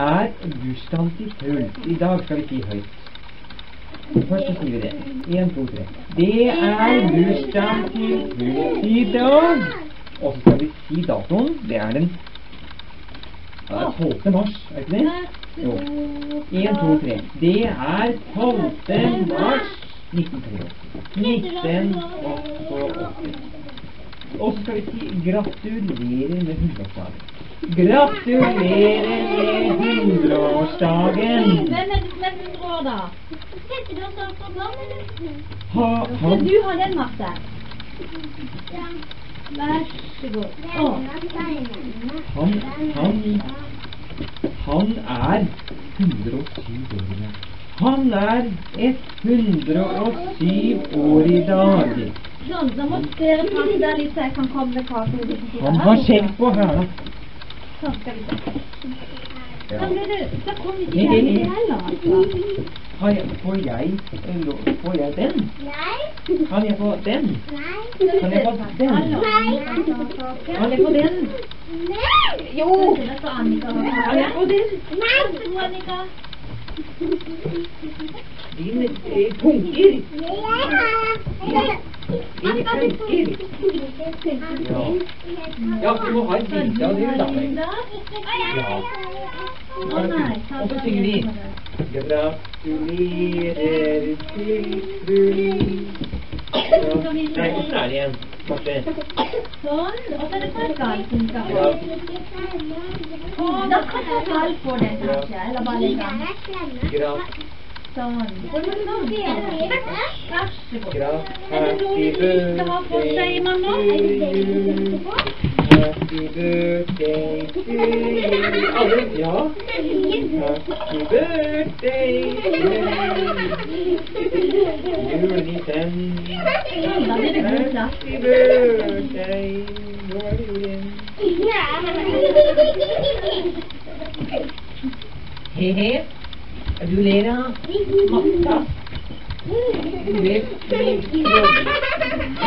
er bursdagen til Truls. I dag skal vi si høyt. Først så sier vi det. En, to, tre. Det er bursdagen til Truls i dag. Og så skal vi si datoen. Det er den det er 12. mars, er ikke det? Jo. En, to, tre. Det er 12. mars 1983. 1988. Og så skal vi si gratulerer med hundreårsdagen. Gratulerer med hundreårsdagen! Hvem er du som er hundre år, da? Heter du også? Ha, Skal han, du ha den, Marte? Vær så god. Å, han, han, han er 107 år. Han er 107 år i dag. Sånn, da må dere passe der litt så jeg kan komme med kaken. Han har skjegg på. Sånn skal vi se. Ja. Kan dere, så kommer ikke hjem heller, altså. Har jeg, får jeg Får jeg den? Kan jeg få den? Kan jeg få den? Kan jeg få den? Jo! Annika har Kan jeg få den? Annika. Din eh, punker. Din punker. Ja. Ja, vi må ha et bilde av det, da. Ja. Og så synger vi Gratulerer til Truls. Nei, åssen er det igjen, Marte? Sånn, og så er det pascal som skal ha. Da kan pascal få den, kanskje, eller bare legge den. Grat Sånn. Så må du nå be om det. Vær så god. Grat Er det noe vi ikke har fått, sier man nå? Happy birthday to you. Alle? Ja. Happy birthday to you. Julenissen. Da blir det god plass. Happy birthday. Nå er det jul igjen. He-he. Du ler av matta. Du vet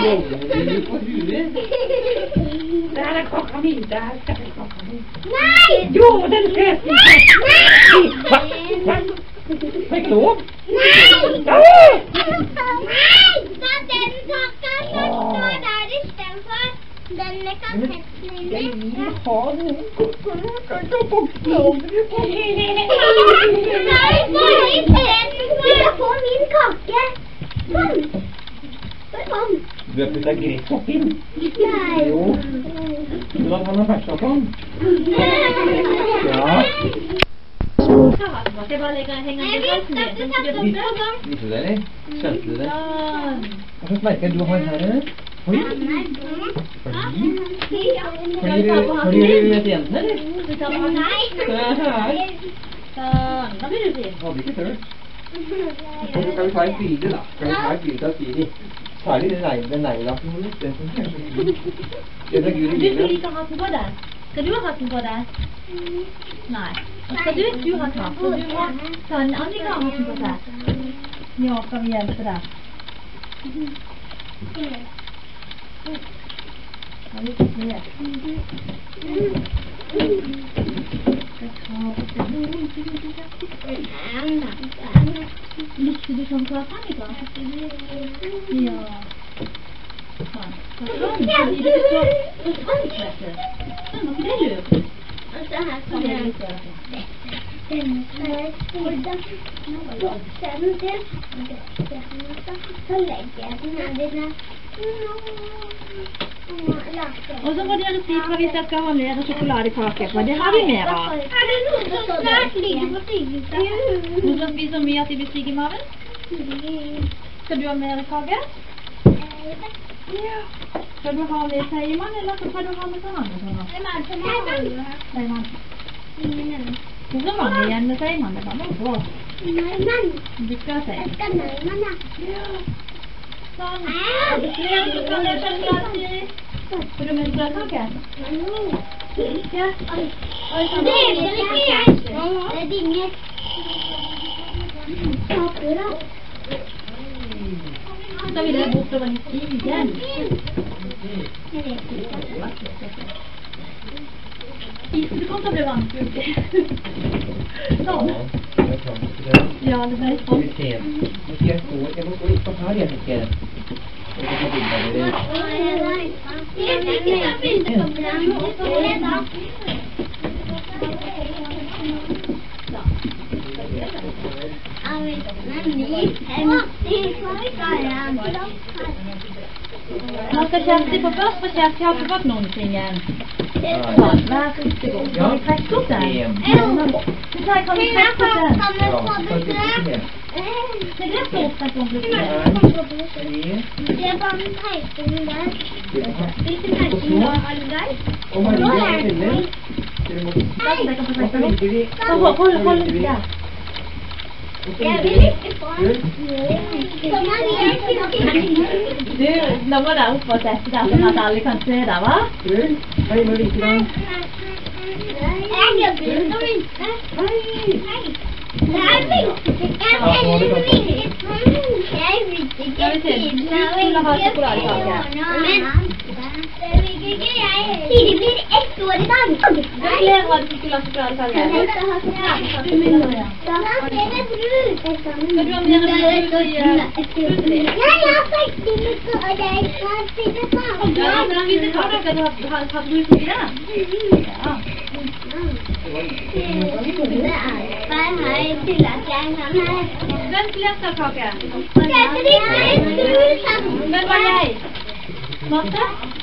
Roller du på huet? Der er klokka mi. Der skal jeg klokka mi. Jo, den ser Hva? Hva? Får jeg lov? Denne Jeg kassetten vil min. ha noen kokker. Jeg kan ikke ha bokstaver på. Jeg får min kake. Sånn. Sånn. Du av putta gress oppi den. Nei. Jo. Du at han har bæsja på den? Ja. Jeg bare legger Jeg i halsen vet at du din. satte opp. Visste du det, eller? Skjønte du det? Sånn. Hva slags merke er du har her? eller? Oi. Fordi? Fordi du fordi du vet jentene, eller? Nei. tar på her. Sånn. Da blir du fin. Hadde ikke tørt. Så skal vi ta et bilde, da. Skal vi ta et bilde av Siri? Særlig den negl- den neglelakken hennes. Den som. Det er mer. Skal den. Ja. Og så her er kommer det litt bedre. hvordan bokstaven til. Så legger jeg den her i. Og så må dere si fra hvis jeg skal ha mer sjokoladekake, for det har vi mer av. Er det noen som snart ligger på sykehuset? Noen som spiser mye at de blir syke i magen? Skal du ha mer kake? Skal du ha med seigmann, eller skal du ha med noen andre? Hvem er det som har med? Seigmann. Det er så mange igjen med seigmann, det kan man få. Nei, men. Du skal ha Jeg seig. skal nøye meg, ja. Sånn. Og det ser ut som det er sjokolade. Skal du med sjokoladekake? Ja. Oi, sånn. Det er ikke jeg. Det ringer. Akkurat. Skal vi det bortover i stigen? Jeg vet ikke. Det kommer til å bli vanskelig. Ja, det ble Skal vi se. Nå skal jeg stå Jeg må stå litt på her, jeg tenker. Jeg skal ta bilde av dere. Nå skal Kjersti få først, for Kjersti har ikke fått noen ting igjen. Nei. er. Kan vi trekke opp den? Kan vi trekke opp den? Det er opptatt om Det plutselig. er. Det er bare den pekepinn der. Det er Hvilken pekepinn var Og så trekke den. Hei! hold, hold, hold Du, nå må dere opp og sette der, sånn at alle kan se deg, hva? Jeg vil ikke ha sjokoladekake. Det. Siri blir ett år i dag. Gratulerer med at du skulle ha sjokoladekake. Da ser det brun. Skal ha eh, jeg har sagt det, og jeg skal spille sammen. Ja, men hvis du tar det, skal du ha, ha, ha brus oppi der? Ja. Det er bare her til at jeg kan ha Hvem skulle kake? Setter de meg brus. Hvem var jeg? Marte?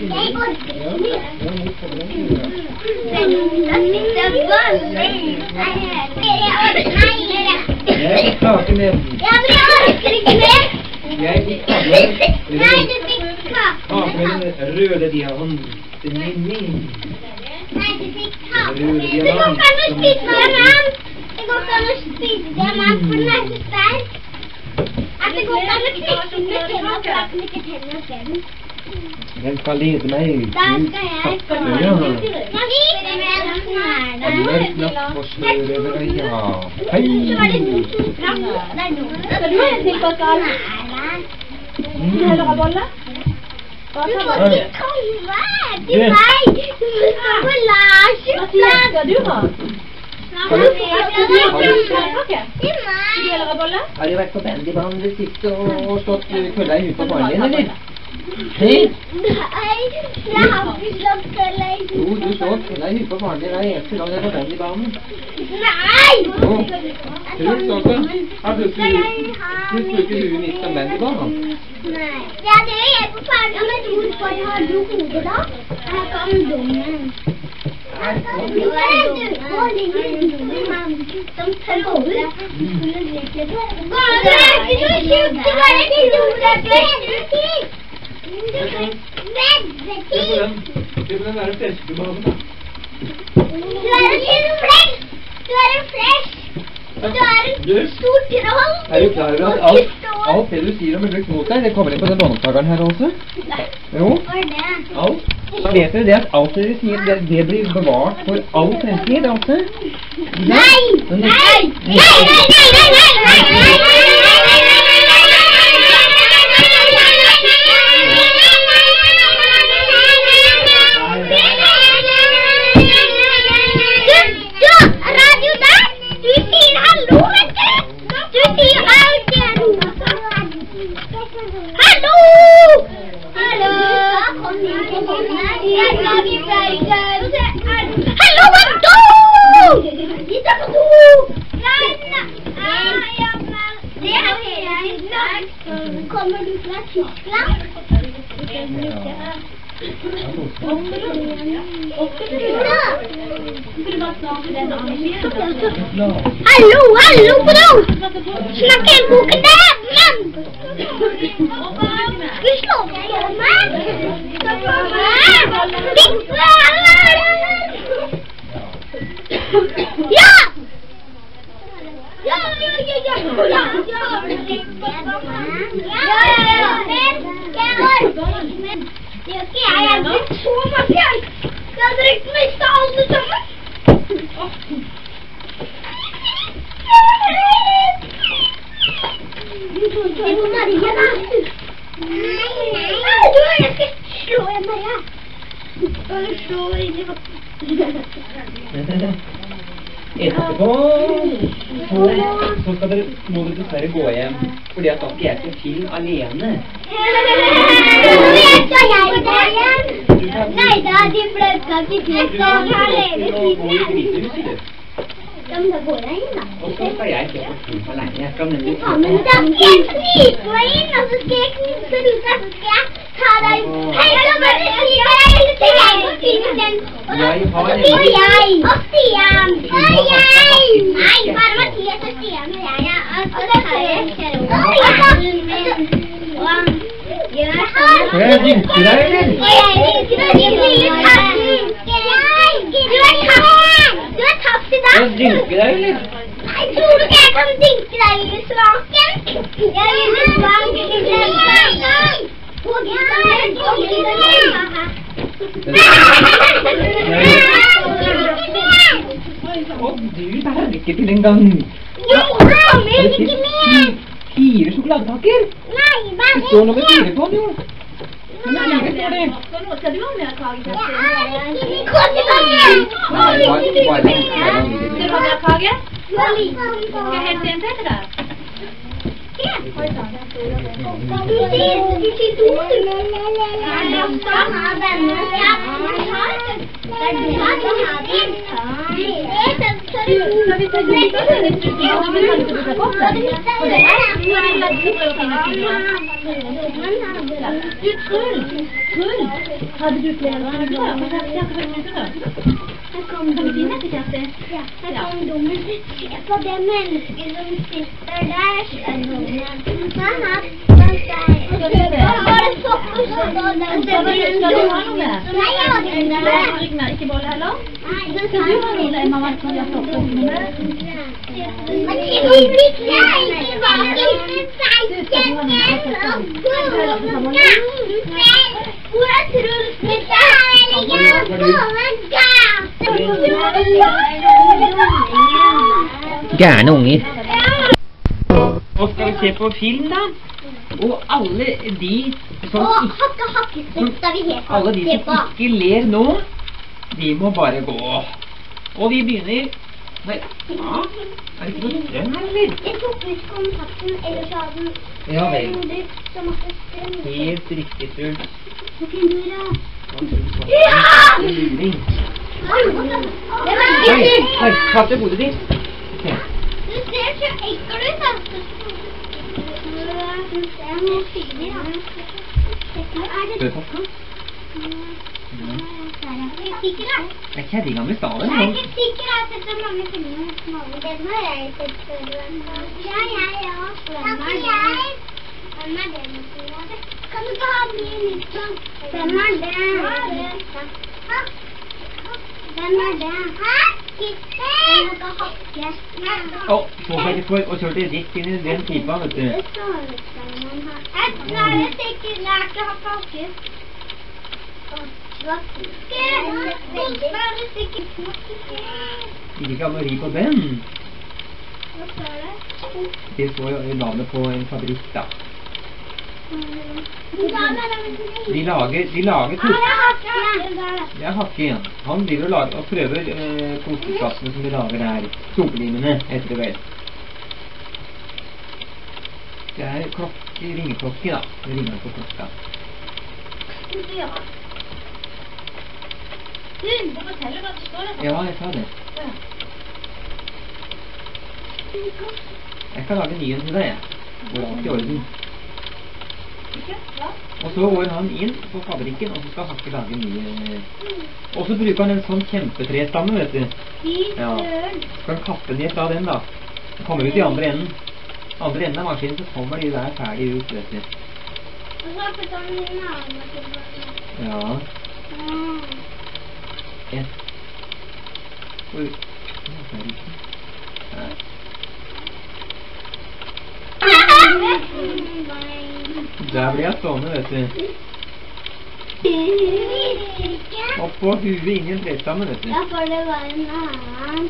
den. Og jeg, meg med. Klarte det. Ja, men jeg orker ikke mer. Jeg fikk kake. Nei, du fikk med røde diamanten min. Nei, du fikk kake. Det går ikke an å spise diamant. Det går ikke an å spise diamant, for den er så sterk. At det går ikke an å knekke med tenner, for da knekker tennene selv. Hvem skal lede meg ut? Da skal jeg komme. Ja. Alle knapp og sjørøver, ja. Hei! Så var det noen som sprang. Det er noen Skal du ha en til, Pascal? Vil du ha bolle? Du må ikke komme til meg! Du må på Hva sier Lars skal du ha? Har du- Skal vært på bandybanen det siste og slått kølla i huet på barnet faren din, eller? Hei! Nei, jeg har ikke slått kølla i Jo, du i huet på faren din hver eneste gang du er på bandybanen. Nei! Jo. Tror du sånn jeg ikke ha du ikke huet mitt som bandybanen? Nei. Ja, det er jeg på ferdig. Men hvorfor har du hodet da? Jeg kan. Nei, sånn. Du er du. Nå ligger du i mannen som troller. Bare ikke tjukt, det var ikke jordbærtid. Se på den. Se på den der fleskebanen, da. Du er en flesh. Du er en flesh. Du er en stor troll. er du klar over at alt, alt det du sier om Ulrik deg, det kommer inn på den lånetakeren her også? Jo, er det? alt. Vet dere det at alt dere sier, det, det blir bevart for all fremtid. Nei! Men Nei! det- Nei! Nei! Nei! Nei! Nei! Nei! Nei! Hallo, hallo på do! Snakker en bok til mann! Skal vi slå på meg? Ja! Ja, ja, ja, ja, ja, ja, ja, ja, men jeg orker ikke, men det er ikke jeg, jeg har brukt så masse, jeg har brukt mest av alle sammen. Skal du se inni Etterpå så, så skal dere, må dere dessverre gå hjem, fordi at da skal jeg se film alene. Skal jeg gå hjem? Nei da, de fløyta ikke Du til. skal Så her få er lov det til å gå i fire. grytehuset, du. Ja, men da går jeg inn, da. Og så skal jeg se på film alene. Jeg skal nemlig Ja, men da skal jeg snike meg inn, og så skal jeg knipse ruta, så skal jeg ta deg Hei, så bare si meg, så skal jeg gå film den. Og da Jeg har og en- så jeg. Og Stian. Og jeg. Nei, bare Mathias og Stian og jeg, ja. Og så tar jeg kjære. Og så og gjør sånn. Skal jeg vinker deg, eller? Jeg vinker og de lille katten. Du er tapt. Du er tapt i dag. jeg vinker deg, eller? Nei, tror du ikke jeg kan vinke deg, lille svaken? Jeg er lille svaken, lille svaken. Å, du verker til en gang. Jeg kommer ikke mer! Fire sjokoladekaker. Nei, hva Det står nummer fire på den, jo. Nummer fire står det. Nå skal du ha mer kake, bare, bare, bare, Skal du ha mer kake? Skal jeg hente en til deg? Du sier du sier jeg jeg har. Det er har det er vi men ikke på det? Det er? Hva? Her kom? Ja, her kom dummen. Se på det mennesket som sitter der. sier dummen. Haha, hva skal jeg- Var det sokker som lå der? Du ha noe mer? Nei, jeg har ikke har ikke. Ikke bolle heller? Nei, det Skal du ha noe, Emma? Hva skal du ha sokker og noe mer? Men det var ikke jeg, og var ikke Hvor er Truls? er her ligger Gærne unger. Nå skal vi se på film, da. Og alle de som ikke helt Alle de som ler nå, de må bare gå. Og vi begynner Nei, ja, er det ikke noe strøm her, eller? Jeg tok ut kontakten, ellers så hadde den Ja vel. så masse strøm. Helt riktig, Truls. Ja! Oi, det Oi, litt oi, hodet ditt. Du ser så ekkel ut, da. Det er? Jeg er sikker. Det kjerringa. Jeg er ikke sikker, at det er så mange filmer med smale. Den har jeg sett før. Ja, jeg ja. Hvem er den? Hvem er det? Mathias? Kan du ikke ha mye nytt sånn? Hvem er det? Hvem er det? Hæ? Hakke. Å, de for og kjørte rett inn i den pipa, vet du. Det er klarer sikkert lært å ha kake. Bare sikkert snakke. Gikk ikke an å ri på den. Hva står det? Det står jo navnet på en fabrikk, da. De lager, de lager jeg har ikke. Det er Hakke igjen. Han driver og, lager, og prøver eh, koseplassene som de lager der. Sopelimene, heter det vel. Det er klokke, ringeklokke, da. Det ringer på klokka. Ja, jeg sa det. Jeg kan lage en ny en til deg, jeg. Går alt i orden. Og så går han inn på fabrikken, og så skal Hakke lage mye Og så bruker han en sånn kjempetrestamme, vet du. Ja. Skal han kappe ned fra den, da. Kommer ut i andre enden. Andre enden av maskinen, så kommer de der ferdig ut, vet du. Ja. En. Oi. Ja, det er. Der blir jeg stående, vet du. Oppå huet inn i en trestamme, vet du. Ja, for det var en annen.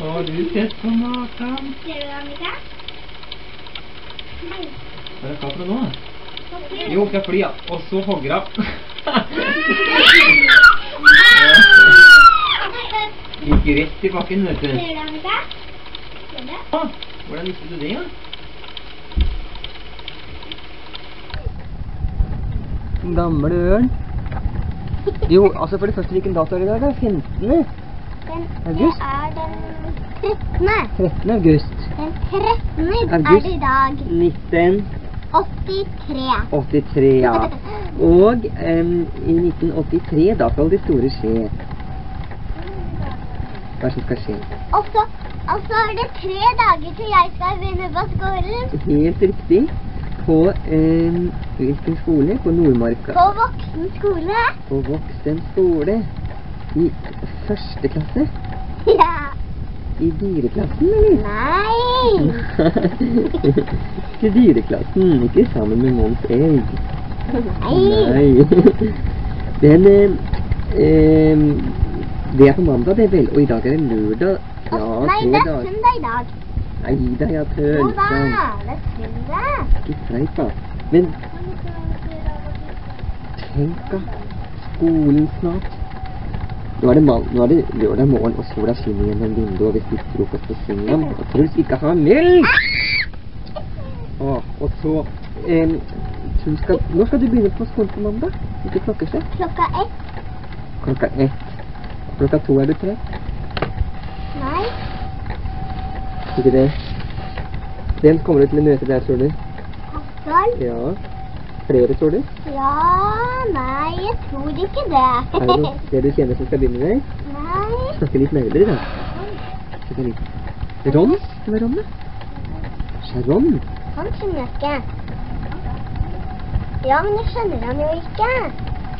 Har du sett på maken? Ser du, Annika? Nei. Hva er det for noe nå? Jo, skal fly, ja. Og så hogger av. Gikk rett i bakken, vet du. Ser du Annika? Ser du? Hvordan visste du det, da? Gamle ørn. Jo, altså for det første, hvilken dato er det i dag? da? 15. Den, August? Det er den 13. 13. august. Den 13. er det i dag. 1983, 83. ja. Og um, i 1983, da skal det store skje. Hva som skal skje? Og så, og så er det tre dager til jeg skal begynne på skolen. Helt riktig. På em, hvilken skole? På Nordmarka. På voksen skole. På voksen skole. I første klasse? Ja. I dyreklassen, eller? Nei. Ikke dyreklassen, ikke sammen med Mons Egg. Nei. Nei. Den eh, eh, Det er på mandag, det vel. Og i dag er det lørdag. Ja, Nei, det er søndag i dag. Nei da, jeg Jo da, det er søndag. Ikke streik, da. Men tenk da. Skolen snart. Nå er det, mal, nå er det lørdag morgen, og sola skinner gjennom vinduet, og vi spiser frokost på senga. Og Truls ikke har melk! Åh, og så eh, Truls skal, Når skal du begynne på skolen på mandag? Hvilket klokkeslett? Klokka ett. Klokka ett. Klokka to er du tre. Nei. Ikke det? Hvem kommer å møte der, tror du? Pascal. Ja. Flere, tror du? Ja, nei, jeg tror ikke det. Er det noe- det du kjenner som skal begynne med? Nei. Snakke litt nærmere, da. Snakke litt. Ron? Hvem er Ron, da? Sharon? Han skjønner jeg ikke. Ja, men jeg skjønner han jo ikke.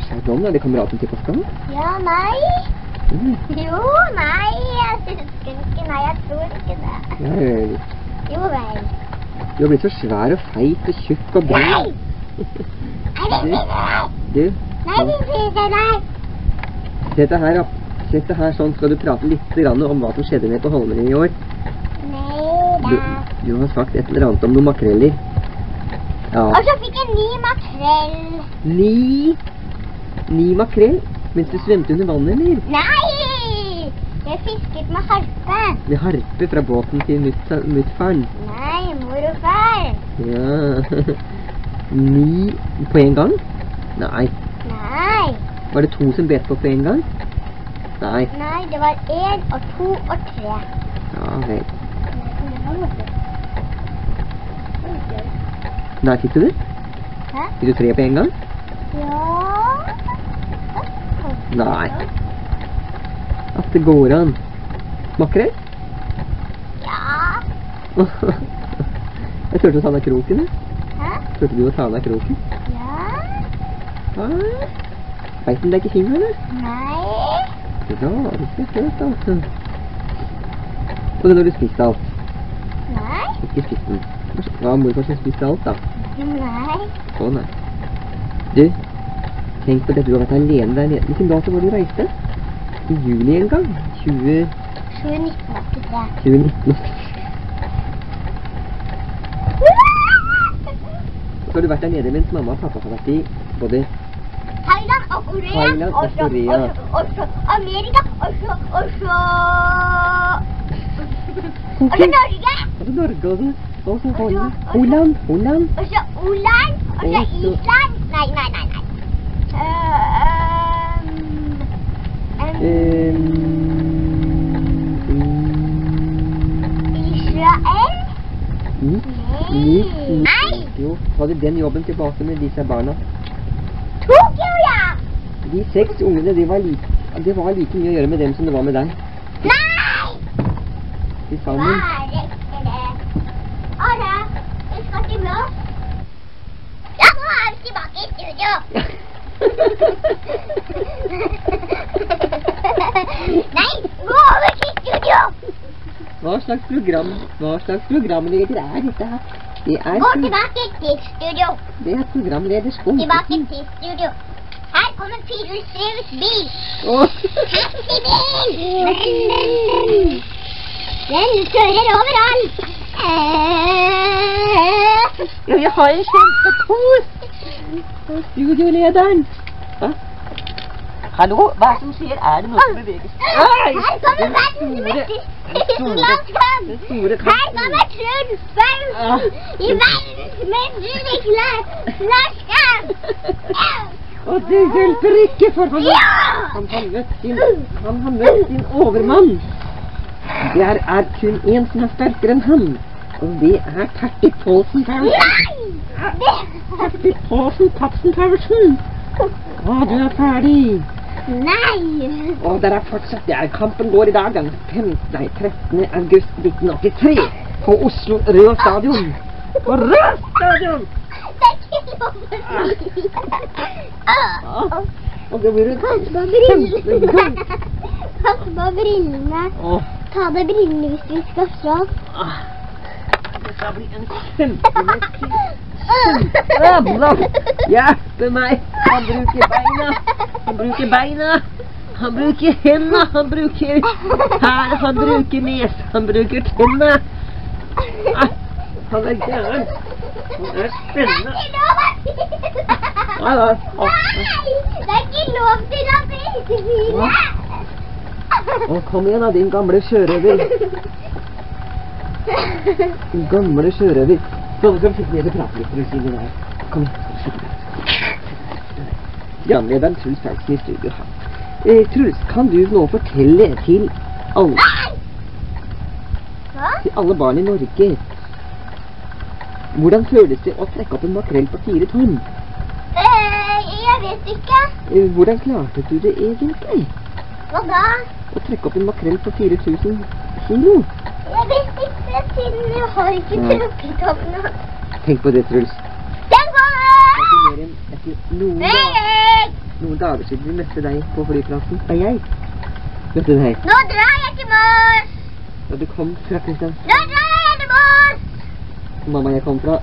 Sharon, er det kameraten til Pascal? Ja, nei. Mm. Jo, nei, jeg husker ikke. Nei, jeg tror Ja vel. Jo vel. Du har blitt så svær og feit og tjukk og brun. Nei, Du. Du, Nei, nei. sett deg her, da. Sett deg her sånn, skal du prate litt om hva som skjedde nede på Holmen i år. Nei Du, da. du har sagt et eller annet om noen makreller. Ja. Og så fikk jeg ny makrell. Ni Ni makrell mens du svømte under vannet, eller? Nei! Jeg fisket med harpe. Med harpe fra båten til mutter'n. Nei, mor og far. Ja. Ni på en gang? Nei. Nei. Var det to som bet på på en gang? Nei. Nei, det var én og to og tre. Ja vel. Der fikk du det? Hæ? Fikk du tre på en gang? Ja Nei. At det går an. Makrell? Ja. Jeg turte å ta av deg kroken. jeg. Hæ? Turte du å ta av deg kroken? Ja. Hæ? Beit det er ikke fingeren? eller? Nei. Bra, du skal søt altså. Og den har du spist alt. Nei. Ikke spist den. Hva har morfar som spiste alt, da? Nei. Å nei. Du, tenk på det, du har vært alene der nede. Hvilken dato var det du reiste? I juli en gang? 20... 2019. 2019. Så har du vært der nede mens mamma og pappa har vært i både Thailand og Korea. Thailand og Korea. Og så, Amerika. Og så Og så Og så Norge. Og så Norge og så og så Holland. Holland. Holland. Og så Oland. Og så Og så- Island. Nei, nei, nei. nei. Uh, Israel? mm, Nei. mm, Nei. Jo, tar du den jobben tilbake med disse barna. Tokyo, ja. De seks ungene, det var, like, det var like mye å gjøre med dem som det var med deg. Nei. Til sammen. Bare ikke det. Ara, vi skal til Blås. Ja, nå er vi tilbake i studio. Nei, gå over til studio. Hva slags program, hva slags programleder er dette her? Det er, Gå tilbake til studio. det er programleder Skump. Tilbake til studio. Her kommer Friluftlivets bil. Åh. Taxibil! Den kjører overalt. Eh, Ja, vi har en kjempekos. Studiolederen. Hallo, hva er det som skjer? Er det noe som beveger seg? Her kommer Den verdens store Her kommer Truls Berntsen i verdens mektigste slåsskamp! Og du hjelper ikke, for han, Ja! han har møtt sin, han har møtt sin overmann. Det er, er kun én som er sterkere enn han, og det er Tertig Paulsen Paversen. Nei! Det Tertig Paulsen Papsen Paversen. Å, du er ferdig. Nei! Å, der er fortsatt Kampen går i dag den 5, nei, 13. august 1983 på Oslo Rød Stadion. På Rød Stadion! Det er ikke lov å si! Ja. Og det blir Pass på brillene! Pass på brillene. Ta deg brillene hvis vi skal slåss. Det skal bli en kjempemessig Kjempebra! Hjelpe meg! Han bruker beina! Han bruker beina! Han bruker hendene! Han bruker her, han bruker nes, han bruker tennene! Han er gæren! Han er spennende! Ja, ja. Å, Nei! Det er ikke lov til å å, kom igjen da, din gamle sjørøver. Gamle sjørøver. Vi kan sitte ned og prate litt, Rosine. der. Kom igjen. Programlederen Truls Paulsen i studio her. Eh, Truls, kan du nå fortelle til alle, Hva? til alle barn i Norge hvordan føles det å trekke opp en makrell på fire tonn? Eh, jeg vet ikke. Eh, hvordan klarte du det egentlig? Hva da? Å trekke opp en makrell på 4000 kilo? Jeg vet ikke, siden jeg har ikke trukket opp noe. Tenk på det, Truls. Den Det er ikke kommer! mer enn det er ikke noen, da, Nei! noen dager siden vi møtte deg på flyplassen. er jeg møtte deg. Nå drar jeg til Mors! Da du kom fra Kristiansand. Nå drar jeg til Mors! Mamma jeg kom fra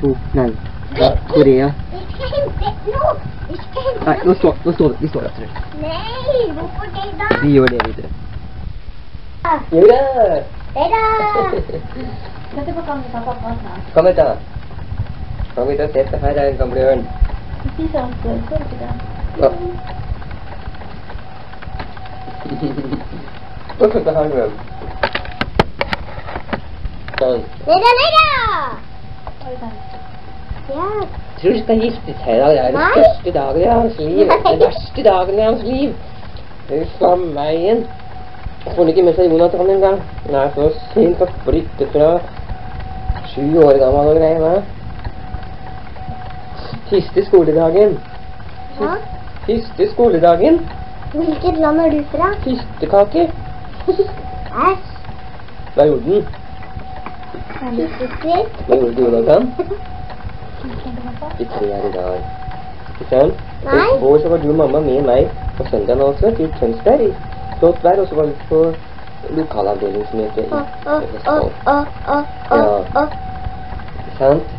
to, nei, fra Korea. Vi skal hente noe. Vi skal hente noe. Nei, nå står, nå står det. Vi står opp, Truls. Nei, hvorfor det da? Vi gjør det videre. Gjør! Det da! Dette får kan vi ta pappa snart. Kom hit, da. Kom hit og se på her er en gamle ørn. Det, ser du ikke det? Hva? Hva skal vi ha en ørn. Sånn. Det da, det tror det den. Ja. Truls skal gifte seg i dag. Det er den største dagen i hans liv. Den verste dagen i hans liv. Huff a meg. Får ikke med seg Jonathan engang. Han er så sint og flyttet fra sju år gammel og greier. hva? Siste skoledagen. Hva? Siste skoledagen. Hvilket land er du fra? Fistekake. Æsj. Hva gjorde den? Fiskeskritt. Hva gjorde Jonathan? Vi tre er i dag. Ikke sant? Nei. I går så var du og mamma med meg på søndagen også til Tønsberg flott vær, og så var vi på lokalavdelingsmøte i Å, å, å, Vestfold. å, å, å, å. Ikke sant?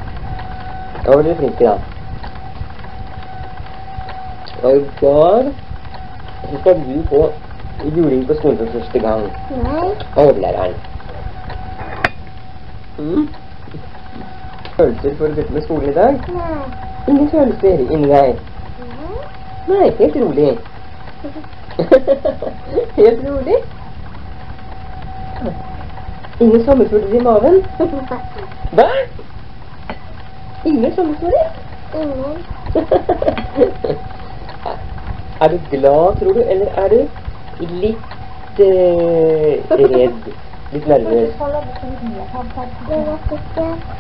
Da var dere flinke, da. Og i dag så skal du få juling på skolen for første gang. Nei. Hovedlæreren. Mm. Følelser for dette med skolen i dag? Nei. Ingen følelser inni deg. Nei. Nei, helt rolig. helt rolig. Ingen sommerfugler i maven? Hva? Ingen sommerfugler? Ingen. er du glad, tror du, eller er du litt eh, redd? Litt nervøs?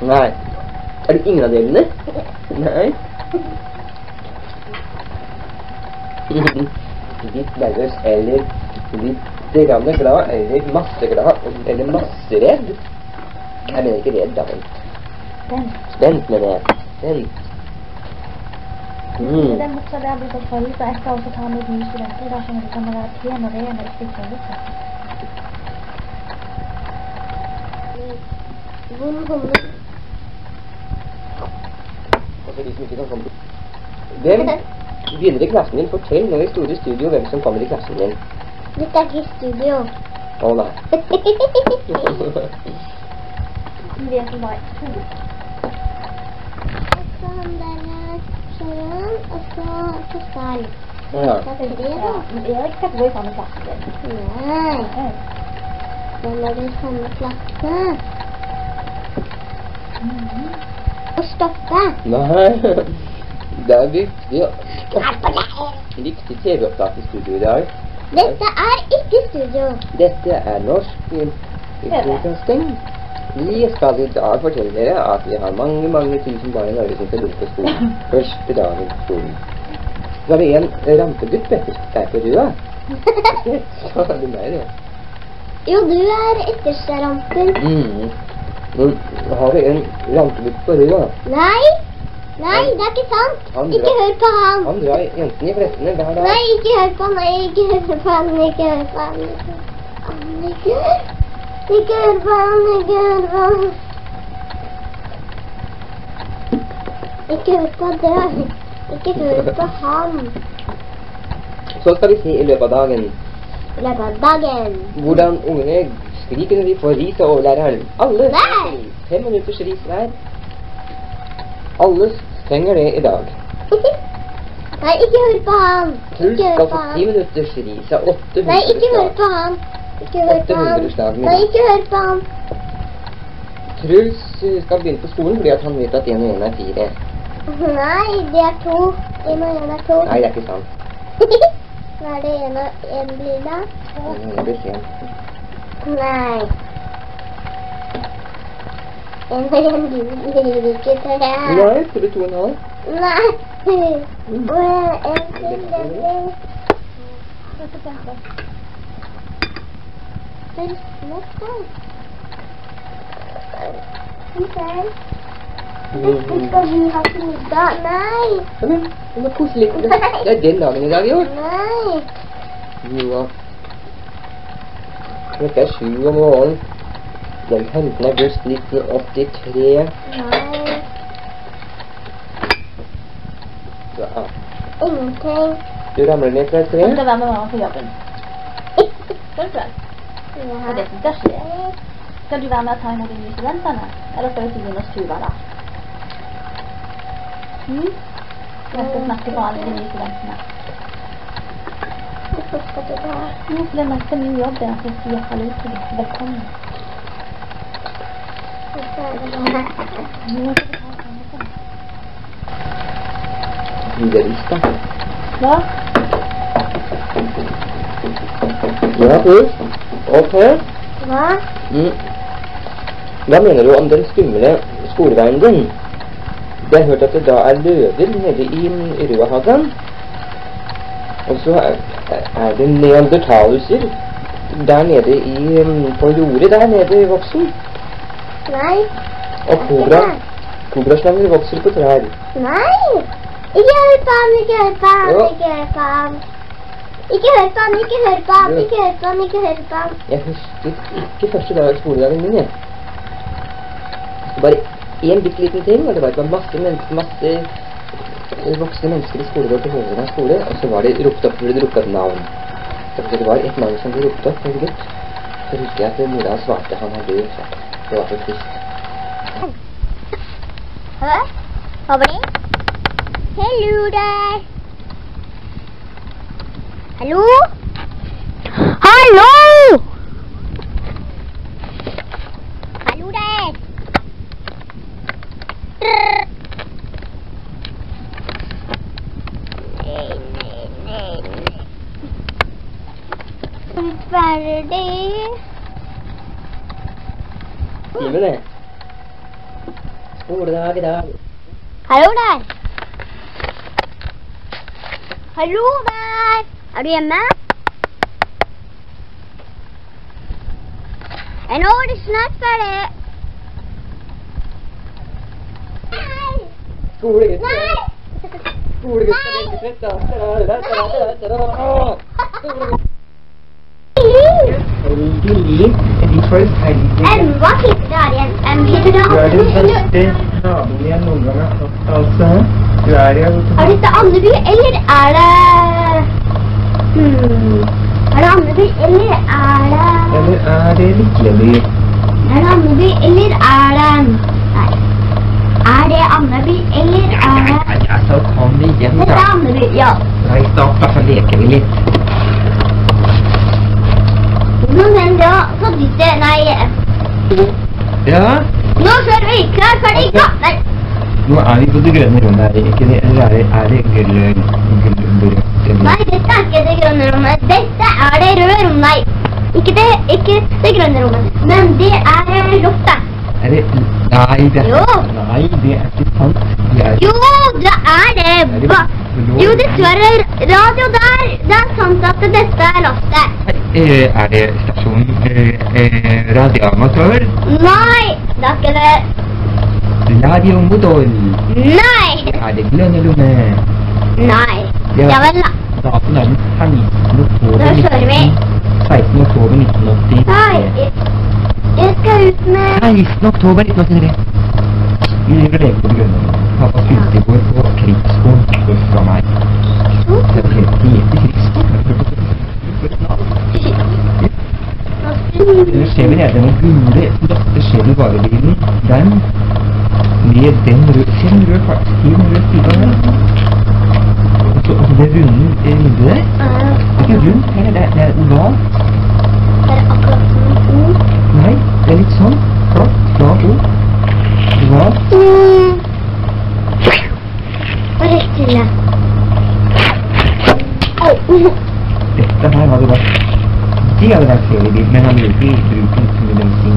Nei. Er du ingen av delene? Nei. Litt nervøs eller litt grann glad eller masse glad eller masse redd. Jeg mener ikke redd, da, men Spent. spent, mener jeg. Spent. Mm. Den buksa der blir så foldet, og skal også ta med nye studenter. Da skjønner du kan være pen og ren og ikke foldet. Vond hummer. Og for de som ikke kan komme Hvem begynner i klassen din? Fortell nå i store studio hvem som kommer i klassen din. Dette er ikke studio. Å nei. Vi er bare Så Sånn der. så, så Torstein. Ja. Det er det Ja, da? men Erik setter gå i samme klasse. Nei, den er i samme klasse. Og stoppe. Nei, det er viktig. Viktig TV-opptak i studio i dag. Dette er ikke studio. Dette er Norsk Rikskringkasting. Vi skal i dag fortelle dere at vi har mange, mange tusen barn i Norge som skal gå på skolen. Første dagen på skolen. Så har vi en rampegutt, vet du. Det er på rua. Så er det meg, det. Jo, du er ettersterampen. Mm. Nå har vi en rampegutt på rua. Nei, nei, det er ikke sant. Han Ikke hør på han. Han drar jentene i flettene hver dag. Nei, ikke hør på han. Nei, ikke hør på han. Ikke hør på han. Ikke hør på han. Ikke hør på han. Ikke hør på han. Ikke hør på han. Så skal vi si i løpet av dagen I løpet av dagen. hvordan ungene skriker når de får ris av læreren. Alle. Fem minutters ris hver. Alle trenger det i dag. Nei, ikke hør på han. Ikke hør på han. minutters ris av 800 Nei, ikke hør på han. Ikke hør på han. 800 slag Nei, ikke hør på han. Truls skal begynne på skolen fordi han vet at 1 og 1 er 4. Nei, det er to. En og en er to. Nei, det er ikke sant. Hva er det en og en blir da? Det blir sent. Nei. En og en blir ikke tre. Nei, det blir 2 og en halv. Nei. Og en til det blir... Dette skal du ha til middag. Nei. Ja, men, det var koselig. Det det er den dagen i dag, jo. Nei. Jo. Klokka er sju om morgenen. Den 15. august 1983. Nei. Ja. Ingenting. Du ramler ned fra et tre. Det var med mamma på jobben. Skal du det? Ja. det som skal skje. Skal du være med og ta imot de nye studentene? Eller skal vi ikke begynne å stuve da? Mm? Jeg skal snakke med alle de nye studentene. Hvorfor skal du det? Nå skal jeg møte min jobb der, så jeg sier hallo til deg. Velkommen. Hvorfor er det det? Nå skal vi ta sammen. Blir det rist, da? Ja. Ja, du. Ok. Hva? Mm. Hva mener du om den skumle skoleveien din? Jeg har hørt at det da er løver nede i Røahagen. Og så er, er det neandertaluser der nede i, um, på jordet der nede i voksen. Nei. Og kobra, kobraslanger vokser på trær. Nei. Ikke hør på han, ikke hør på han, Jo. ikke hør på han. Ikke hør på han, ikke hør på han, ikke hør på han, ikke hør på han. Jeg husker ikke første dag av skoledagen min, jeg. Det var bare én bitte liten ting, og det var at det var masse, mennesker, masse eh, voksne mennesker i skolegården på av skole, og så var det ropt opp, ble det ropt opp navn. Så det var et navn som ble ropt opp, en gutt. Så husker jeg at mora svarte han er død. Så Det var så trist. Hæ? Hva var det? Hallo der. Hallo? Hallo! Hallo der. Brr. Nei, nei, nei, nei. Ferdig. Time det. Skoledag i dag. Hallo der. Hallo der. Er du hjemme? Ja, nå er det snart ferdig. Nei. Skolegutt. Nei. Skolegutt skal velge svett, da. Ta-da, ta-da, ta-da, ta-da. Skolegutt. Lilly, de forferdelige. Emma sitter igjen. Em, sitter der. Du er den beste naboen jeg noen gang har hatt, altså. Du er Er dette Andeby, eller er det... Hmm. Er det Andeby, eller er det... Eller er det Vikleby? Er det Andeby, eller er det... Nei. Er det Andeby, eller er det... Nei, altså, kom igjen, Dette da. er Andeby, ja. Nei, stopp, da, så leker vi litt. Nå men da, dytter, nei, Ja, nå kjører vi, klar, ferdig, gå! Nei, nå er vi på det grønne rommet, er det ikke det? Eller er det, er det gull, nei, dette er ikke det grønne rommet, dette er det røde rommet, nei. Ikke det, ikke det grønne rommet, men det er eh, loftet. Er det, nei, det er, Jo. nei, det er ikke sant. Det er, Jo, det er det. det Jo, dessverre, radio der, det er sant at dette er loftet. Eh, er det stasjonen eh, eh, radioamatør? Nei, det er ikke det. Radio Modol? Nei, Er det grønne rommet? nei. Ja. Ja vel da. Datoen er den 15. oktober. Kjører vi. 16. oktober 1980. Nei, jeg, skal ut med... 16. oktober 1983. Vi driver og leker på rommet. Pappa fylte i går på krigsskolen. Uff a meg. Det lite krigsskolen. Det skjer vi nede den gule, skjer Chevy-varebilen. Den med den røde den røde fart- se den. Så altså det runde vinduet der. Det er ikke rundt heller, det det er ovalt. Det er akkurat som en ord. Nei, det er litt sånn. Flatt, flat O. Ovalt. Mm. Og rett stille. Dette her hadde vært Det hadde vært feriebil, men han ville ikke bruke den som.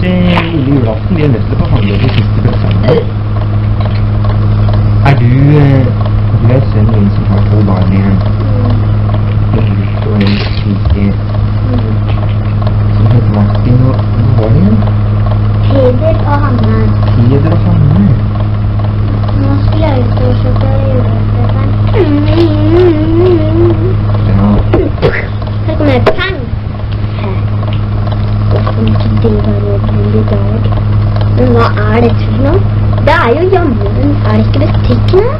Se, lille julaften, vi er nødt til å forhandle handle de siste bøssene. Er du Du er sønnen min som har to barn igjen. Og en pike som heter Martin. Og hva var det igjen? Peder og Hanne. Peder og Hanne. Hva er dette for noe? Det er jo jammen, er det ikke butikken her?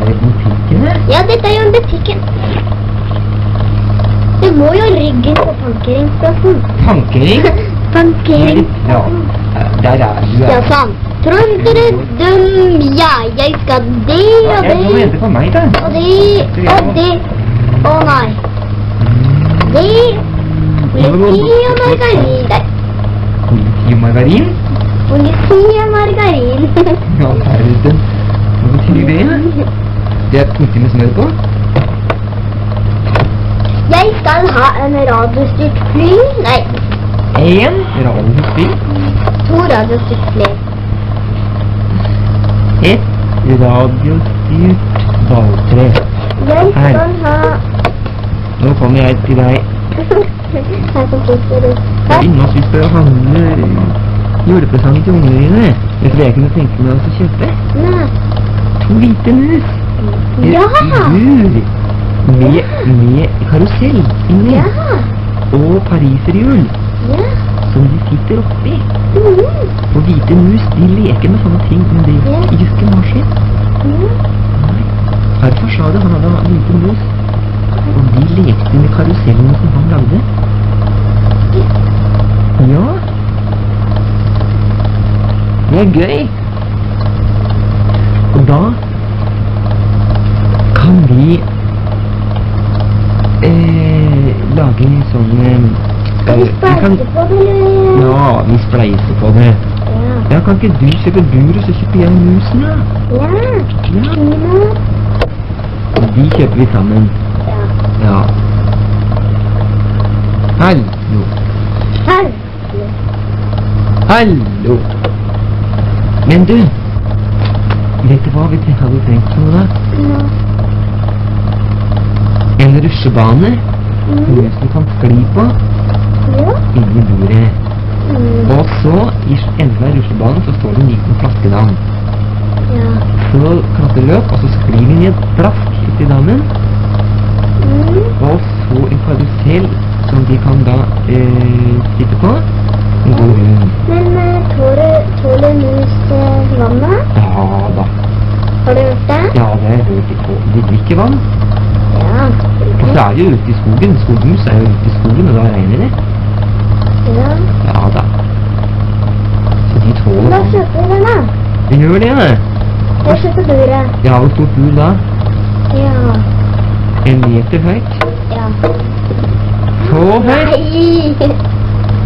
Er det butikken her? Ja, dette er jo butikken. Det må jo rygge på parkeringsplassen. Tankering? Parkering. Ja, der er du. Ja, sant. Trum, trum, dum, ja, jeg skal det Ja, og må det vente på meg, da. og det og det. Å nei. Det Politi og margarin. Nei, Politi og margarin? politi og margarin. Ja, verden. Hva betyr det? Det er politi med smør på? Jeg skal ha en radiostyrt fly. Nei, En radiostyrt fly. Et radiostyrt balltre. Her. Nå kommer jeg til deg. Her som sitter ut inne og handle julepresanger til ungene dine. Vet du hva jeg kunne tenke meg å kjøpe? Nei. To hvite mus. Ja. Bur. Med, med karusell inni. Ja. Og pariserhjul Ja. Som de sitter oppi. Og hvite mus de leker med sånne ting, men det er ikke skemaskin. Mhm. Farfar sa det, han hadde hvite mus. Og de lekte med karusellene som han lagde. Ja. Det er gøy. Og da kan vi eh, lage sånne Skal vi eh, kan, det. Ja, vi spleiser på det. Ja. Ja, kan ikke du kjøpe bur, og så kjøper jeg musen, da? Ja. Ja. De kjøper vi sammen. Ja. Ja. Hallo. Hallo. Hallo. Men du, vet du hva vi hadde tenkt på da? Ja. En rusjebane Mhm. musen kan skli på Ja. inni bordet. Mm. Og så, i enden av rusjebanen, så står det en liten flaskedam. Ja. Så klatrer vi opp, og så sklir vi ned plask uti dammen. Mm. Og så en karusell som de kan da eh, sitte på. Og. Men eh, tåler, tåler mus eh, vannet? Ja da. Har du hørt det? Ja, det har jeg hørt. De drikker vann. Ja. Og så er de jo ute i skogen. Skogmus er jo ute i skogen, og da regner det. Ja. Ja da. Så de tåler Vi gjør det. Jeg kjøper buret. Ja, hvor stort bur da? Ja. En meter høyt? Ja. Så høyt? Nei!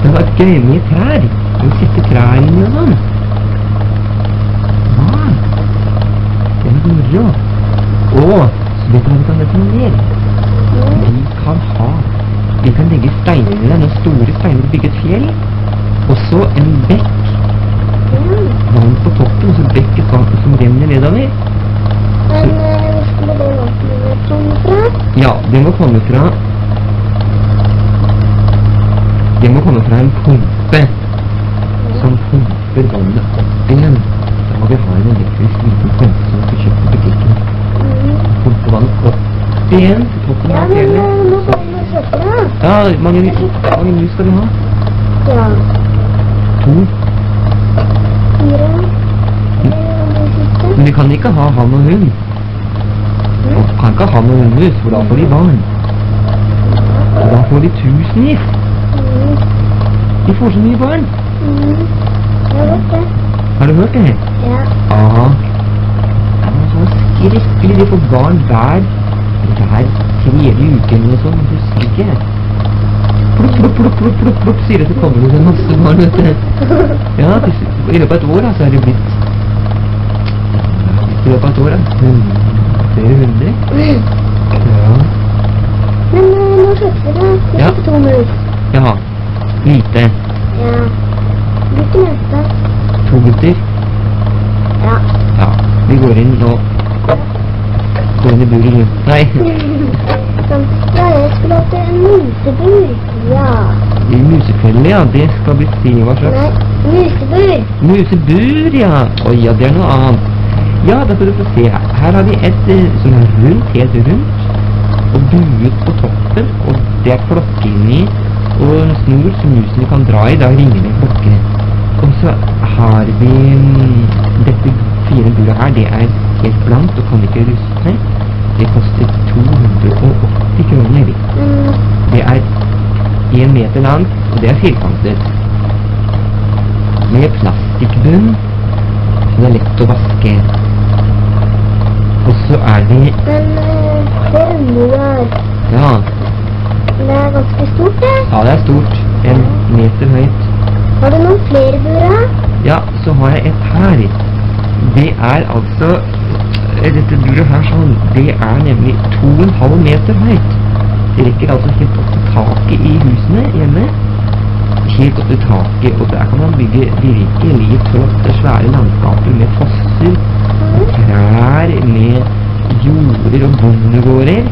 Det var med trær. Du setter trær inn i sånn. Ja. Det er moro. Å, så vet du hva vi kan gjøre for noe mer? Vi kan ha Vi kan legge steiner i noen store steiner og bygge et fjell. Og så en bekk. Vann på toppen, og så bekket vann som renner nedover. Men eh, hvor skulle det vannet komme fra? Ja, det må komme fra Det må komme fra en pumpe som pumper vannet opp igjen. Da må vi ha en elektrisk liten pumpe som vi får kjøpt på butikken. Pumpe vannet opp igjen til toppen Ja, av fjellet. Ja, mange, mus skal du ha? Ja. To. Fire. Men vi kan ikke ha han og hun. Vi kan ikke ha noen mus, for da får de barn. Da får de tusenvis. De får så mye barn. Har du hørt det? Ja. Ja. Det er så skrekkelig. De får barn hver, hver tredje uken eller sånn. Jeg husker ikke. Plopp, plopp, plopp, plopp, plopp, plopp, sier det, så kommer det masse barn, vet du. Ja, i løpet av et år da, så er det blitt I løpet av et år, da. hund- Flere hundre. Ja. Men eh, nå slutter vi det. Vi Ja. fikk to mus. Jaha. Lite. Ja. Hvilken neste? To gutter. Ja. Ja. Vi går inn nå. Går inn i buret rundt. Nei. Sånn. Ja, jeg skulle hatt en musebur. Ja. I ja. Det skal vi se hva slags Nei, musebur. Musebur, ja. Oi, ja, det er noe annet. Ja, da skal du få se her. Her har vi et eh, som er rundt, helt rundt, og buet på toppen, og det er klokke inni, og en snor som musene kan dra i, da ringer det klokke. Og så har vi mm, dette fine buret her, det er helt blankt og kan ikke ruste. Det koster 280 kroner. Det er en meter langt, og det er firkantet. Med plastikkbunn, så det er lett å vaske. Og så er det Den runde der, Ja, det er ganske stort, det. ja det er stort. En meter høyt. Har du noen flere burer her? Ja, så har jeg et her. Det er altså eh, Dette buret her sånn, det er nemlig 2,5 meter høyt. Det rekker altså helt opp til taket i husene hjemme. Helt opp til taket, og der kan man bygge virkelig flotte, svære landskaper med fosser, med trær, med jorder og bondegårder.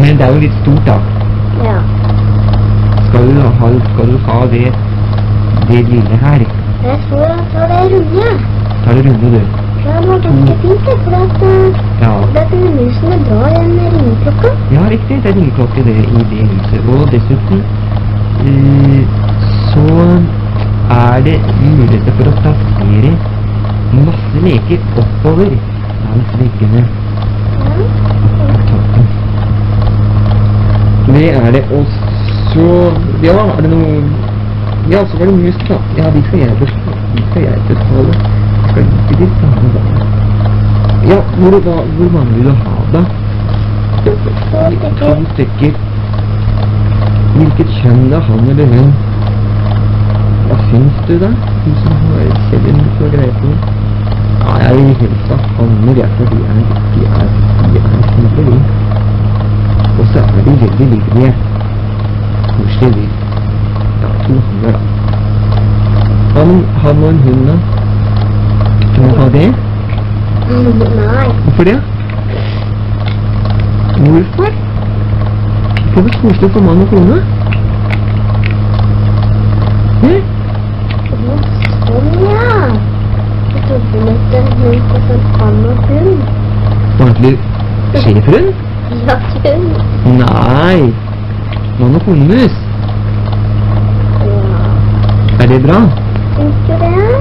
Men det er jo litt stort, da. Ja. Skal du ha, skal du ha det, det lille her? Jeg tror jeg tar det runde. Ta det runde, du. Det var ganske fint, for at Ja. kunne musene dra en ringeklokka. Ja, riktig. Det er ringeklokke det, i det huset. Og dessuten eh, så er det muligheter for å plassere masse leker oppover langs veggene Ja. Det er det. Og så Ja, er det noe Ja, så var det mus, da. Ja, de skal jeg, bet- de skal jeg betale. Skal ikke betale, da. Ja, hvor, da, hvor mange vil du ha, da? To stykker. Hvilket kjønn da, han eller hun? Hva syns du da? Du som har kjellen så greie på det. Ja, jeg vil ha hanner, jeg, for de er, de er, de er snille, de. Og så er de veldig livlige. Koselige dyr. Ja, to hanner da. Han, han og en hund da? Kan du ha det? Nei. Hvorfor det? Hvorfor? Ikke var koselig for mann og kone. Hæ? Sånn, ja. Jeg trodde litt at hun på sånn han og hun. Ordentlig schæferhund? Ja, hun. Nei. Mann og konemus. Ja. Er det bra? Du det?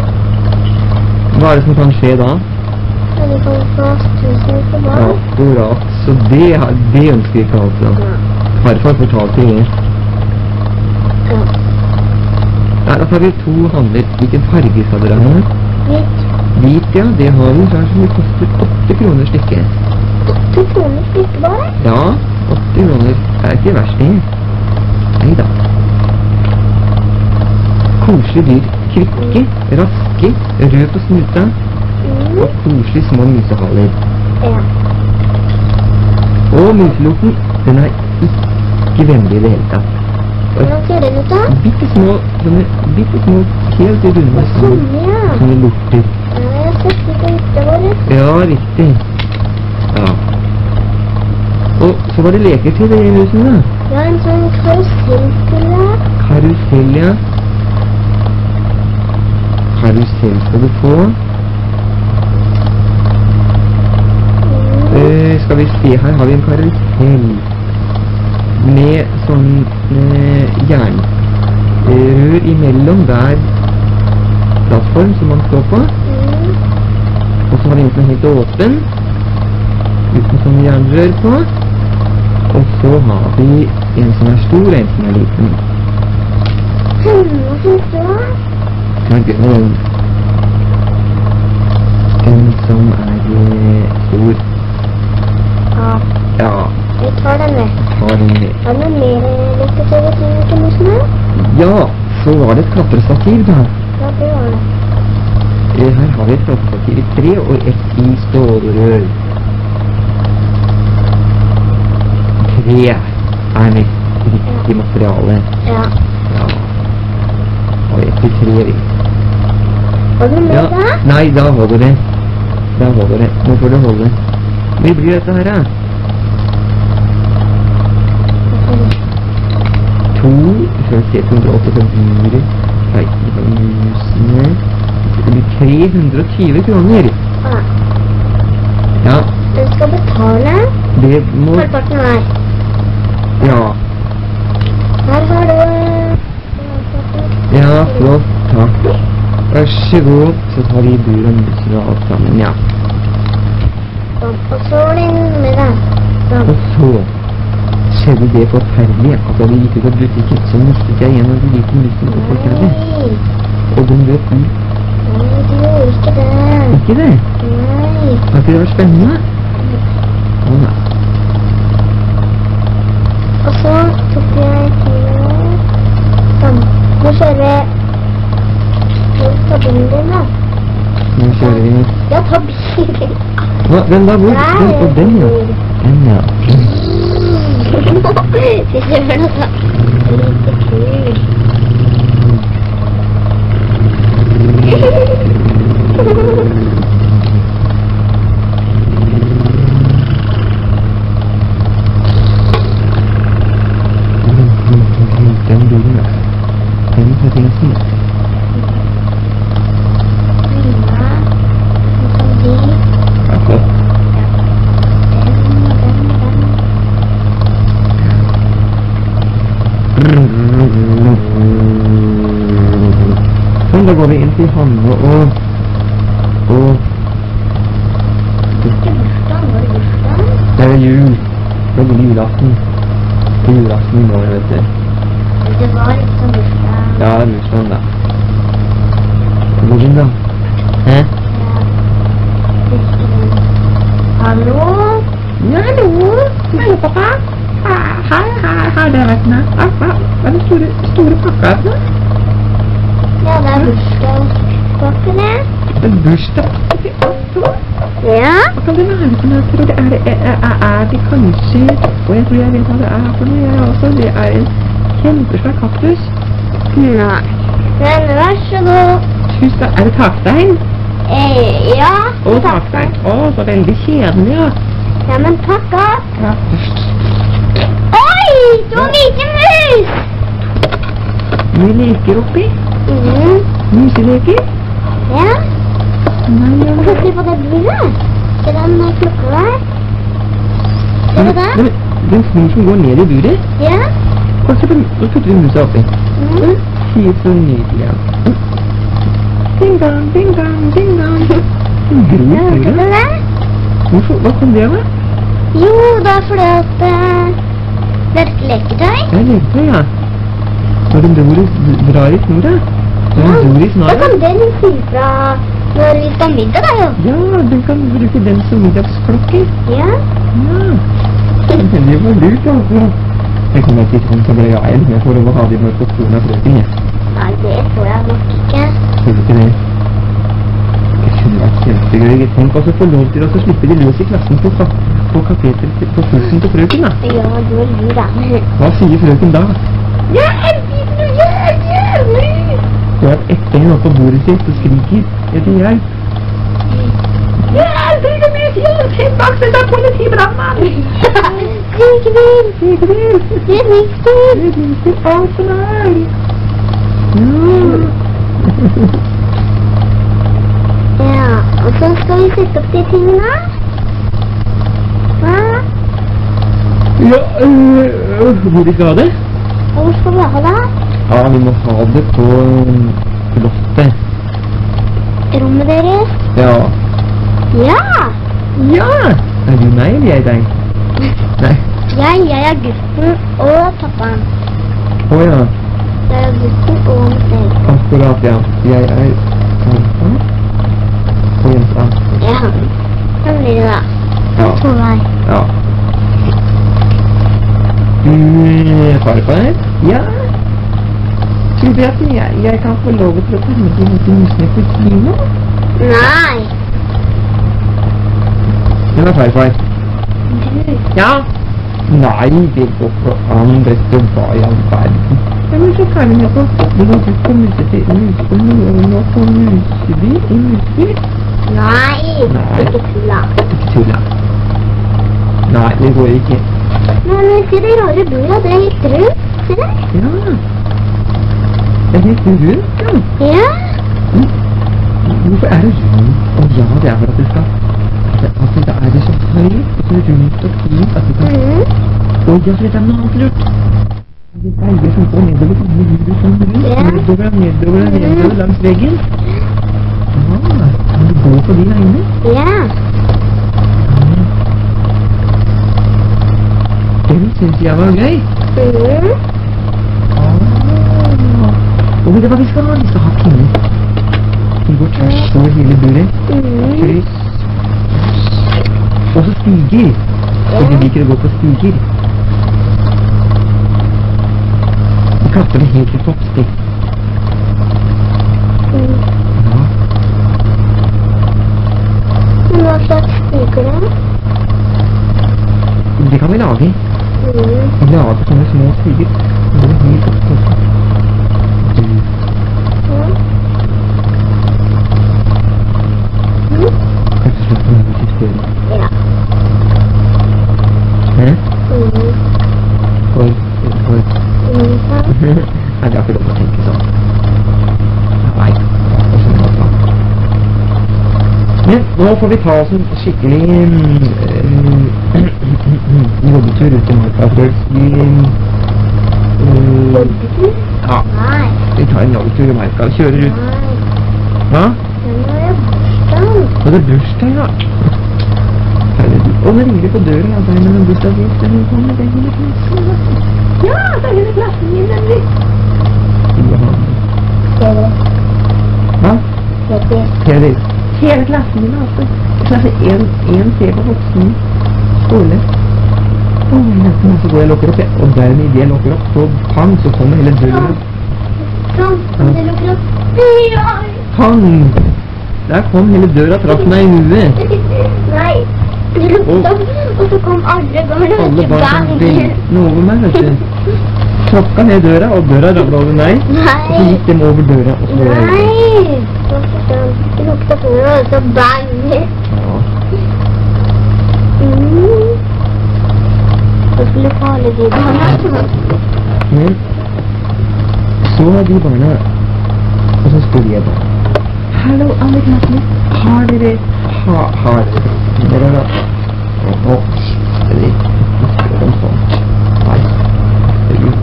Hva er det som kan skje da? Er det sånn fast tusen for barn? Akkurat. Så det, har- det ønsker vi ikke altså. Ja. Farfar fortalte det. Ja. Da tar vi to handler. Hvilken farge skal dere ha? Hvit. Hvit, ja, det har vi. Så er det som koster åtte kroner stykket. Åtte kroner stykket bare. Ja, åtte kroner. Det er ikke verst, det. Nei da. Koselig dyr. Krykke, raske, rød på snuta Mm. og koselig små musehaler. Ja. Og museloten, den er ikke vennlig i det hele tatt. Hvordan ser den ut da? Bitte små, sånne bitte små, helt runde Sånn, sånne, ja. sånne lorter. Ja, jeg har sett det på hytta vår. Ja, riktig. Ja. Og så var det leker til det i huset, da. Ja, en sånn karusellkule. Karusell, ja. Karusell skal du få. Uh, Eh, skal vi se, her har vi en karusell med sånn uh, jernrør imellom hver plattform som man står på. Mm. Og så har vi en som er helt åpen, uten sånn jernrør på. Og så har vi en som er stor, og en som er liten. Hmm, get home. Den som er stor. Ja, Ja, vi tar den med. har den med. Er det noe mer leketøy musene? Ja, så var det et klatrestativ, da. Ja, det var det. Eh, Her har vi et klatrestativ i tre og et i stålrør. Tre er mest riktig materiale. Ja. Ja. Og et i tre, vi. du det Ja, da? nei, da holder det. Da holder det. Nå får det holde. Hvor blir dette her, da? To, skal vi se, 285 euro. 16 for musene. Det blir 320 kroner. Ja. Den skal betale det må... halvparten her. Ja, Her har du... ja, flott. Takk. Vær så god. Så tar vi buren og alt sammen, ja. Så var det med deg. Sånn. Og så skjedde det forferdelige at da vi gikk ut av butikken, så mistet jeg en av de liten lysene på. Nei, Og den løp ut. nei, du ikke det. Ikke det? Nei. Har ikke det vært spennende? Å nei. Og så tok jeg til Sånn. Nå kjører tar bilen din, da? Nå kjører vi Ja, ta bilen. Hva? Den der, Hvor? Den, er og den, ja. Den, ja. Vi kjører nå. Lite kul. Den bilen, altså. Den forbindelsen. Prima. Og så de. Ja, flott. Den, den, den. Sånn, da går vi inn til Hanne og og det? Det er jul. Det er julaften. Det er julaften i morgen, vet du. Det var liksom bursdag. Ja, det er bursdagen, da. Hvor er da? Hæ? Hallo? Ja, hallo. Hallo, pappa. Hei, hei, hei, det vært med? Hva hva er den store, store pakka her? for noe? Ja, det er bursdagspakke, det. Det En bursdag. Ja? Hva kan det være for noe? Jeg tror det er, er, er, er det kanskje Og jeg tror jeg vet hva det er for noe, jeg også. Det er en kjempesvær kaktus. Nei. Men vær så god. Tusen takk. Er det takstein? Eh, ja. Å, takstein. Å, så veldig kjedelig, ja. Ja, men takk da. ja. Oi, to hvite mus! Vi leker oppi. Mhm. Museleker. Ja. Og så se på det bilen. Se den klokka der. Ser du det? Nei, Den snor som går ned i buret. Ja. Og så putter vi musa oppi. Mhm. Fy, så nydelig, ja. Ding dong, ding dong, ding dong. Den gror du buret. Hvorfor? Hva kom det av? Jo, det er fordi at eh, det er et leketøy. Det er leketøy, ja. Når den drar i snora. I Da kan den si fra Når vi skal ha middag, da, jo. Ja, du kan bruke den som middagsklokke. Ja. Ja. Det var lurt, altså. Jeg kommer ikke sånn til å bli eid, men jeg får lov å ha de når på skolen av frøken, jeg. Nei, det tror jeg nok ikke. Tror du ikke det? Det er kjempegøy. Tenk også få lov til å slippe de løs i klassen på, på kafeter på kursen til frøken, da. Ja, du er lurt, da. Hva sier frøken da? Ja, ja, jævlig! Du har ett bein oppå bordet sitt og skriker etter hjelp. Hjelp, jeg er med hjelp, vaksen av politibrannmann! Sykebil! Sykebil! Redningsbil! Redningsbil, alt som er! Ja, og så skal vi sette opp de tingene. Hva? Ja, øh, hvor de skal ha det? Hvor skal vi ha det? Ja, vi må ha det på loftet. Rommet deres? Ja. Ja! Ja! Er du meg eller jeg deg? Nei. Jeg, jeg er gutten og pappaen. Å ja. Jeg er gutten og meg. Akkurat, ja. Jeg er pappaen og jenta. Ja. Sånn blir det da. Ja. På meg. Ja. Mm, farfar? Ja? Tror du at jeg, jeg kan få lov til å med til disse musene på kino? Nei. Eller farfar? feil. Ja. Nei, det går ikke an. Dette var i all verden. Ja, men så kan vi jo gå Vi kan gå på musete... og Nå på museby i museby. Nei. Nei. Ikke tulla. Ikke tull, da. Nei, det går ikke. Men se det rare buret, det er helt rundt. Se det. Ja. Det er helt rundt, ja. Ja. Hvorfor er det rundt? Og ja, det er for at det skal Altså, altså da er det så høyt og så rundt og fint at det kan Mm. Og ja, det er natlurt. Det veier som går nedover sånn med som sånn rundt. Ja. Nedover og nedover og nedover langs veggen. Ja, kan du gå på de veiene? Ja. Det synes jeg var gøy. Mm. Og vet hva vi skal ha? Vi skal ha pinner. Vi går tvers over hele buret. Mm. Kryss. Og så stiger. For de liker å gå på stiger. Vi klatrer det helt til topps, de. Ja. Men hva slags stiger det? Det kan vi lage. Mm. Vi lager sånne små stiger. Det blir helt opp til toppen. Du, Ja. Mm. kanskje slå på noe litt større. Ja. Hæ? Oi. Mm. Nei, det er ikke lov å tenke sånn. Nei. Men nå får vi ta oss en skikkelig øh, jobbetur ut i marka. Vi øh, ja, vi tar en joggetur i marka kjører ut. Hva? Nå er det bursdag. er det bursdag, ja. Og nå ringer det på døren, er med en bursdagsgjest. Det er noen det er hele klassen. Ja, det er hele klassen min, nemlig. Ser? Hva? Ser du? Hele, klassen min, altså. Klasse 1, 1C på voksen skole. Nesten, så går jeg og lukker opp, jeg. Og dermed idet jeg lukker opp, så pang, så kommer hele døren. Sånn. Det lukker opp. Pang! Der kom hele døra, traff meg i huet. Nei. Det lukket og så kom alle barna Alle barna som velte over meg, vet du. Tråkka ned døra, og døra ramla over meg. Og så gikk dem over døra, og så Nei. Det lukta noe, og så bang. Ja. Mm. Så skulle farlig de barna. Men så var de barna Og så spør jeg bare Hallo, alle knappene. Har dere ha, Har dere da Å, å, Eller Ikke spør om sånt. Nei. Herregud.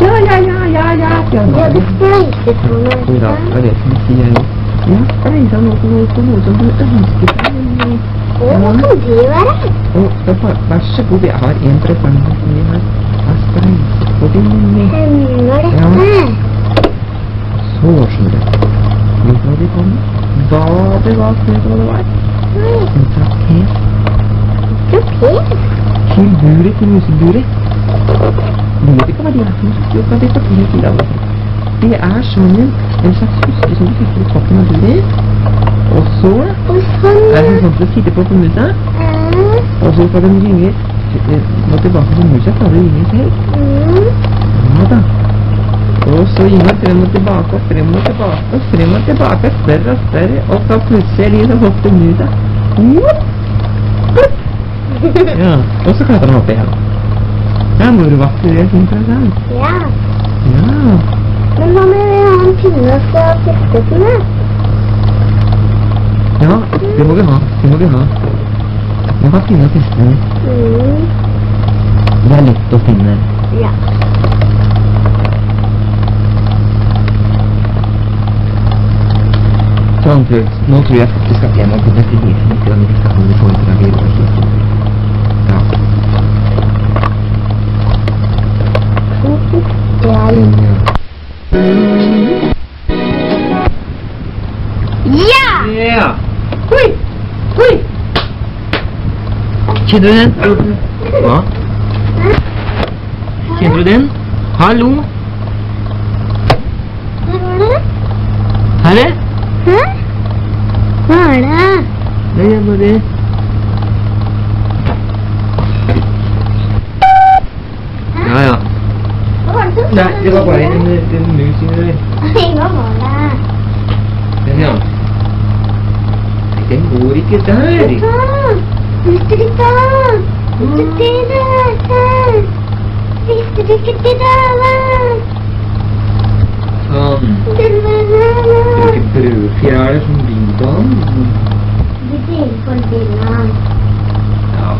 Ja, ja, ja, ja, ja. Ja, Ja, ja. det spleiset på noe. Det er som sier. Ja, spleisa noe på noe som du ønsker deg. Å, hva kan det være? Å, vær så god, jeg har en presang vi har, har spleiset på din med. Hva er Ja. Så skjønner du. Vet du hva de kom hva det var vet du hva det var? En trapes. Trapes? Til buret til museburet. Vet ikke hva de er for? Jo, kan de ta til deg. altså. Det er sånn en, slags huske som du putter i toppen av buret. Og så er det sånn til å sitte på på musa. Og så skal den ringe eh, Må tilbake på musa, skal du ringe selv. Ja da. Og så gynger frem og tilbake og frem og tilbake og frem og tilbake, større og større, og så plutselig så hopper musa. Ja, og så klatrer han opp igjen. Ja, hvor vakker det er, interessant. Ja. Ja. Men hva med han pinne fra med? ja, det må vi ha. Det må vi ha. Vi har finne testene. Mm. Det er lett å finne. Ja. Sånn, Truls. Nå tror jeg faktisk at jeg må begynne å lese litt i dette andre foredraget. og historie. Ja. Ja! Ja. Kjenner du den? Hva? Kjenner du den? Hallo? Hva er det? Det? Hæ? Hva er det? Det er bare... Ja, ja. Det som Nei, det var bare en, en mus inni der. Nei, hva var det? Den, ja. Nei, den går ikke der. Ta! Visste du ikke? Visste du det? Hæ? Visste du ikke det der? Sånn. Den Det er der. ikke brødfjæler som bidan. Du deler på. Ja.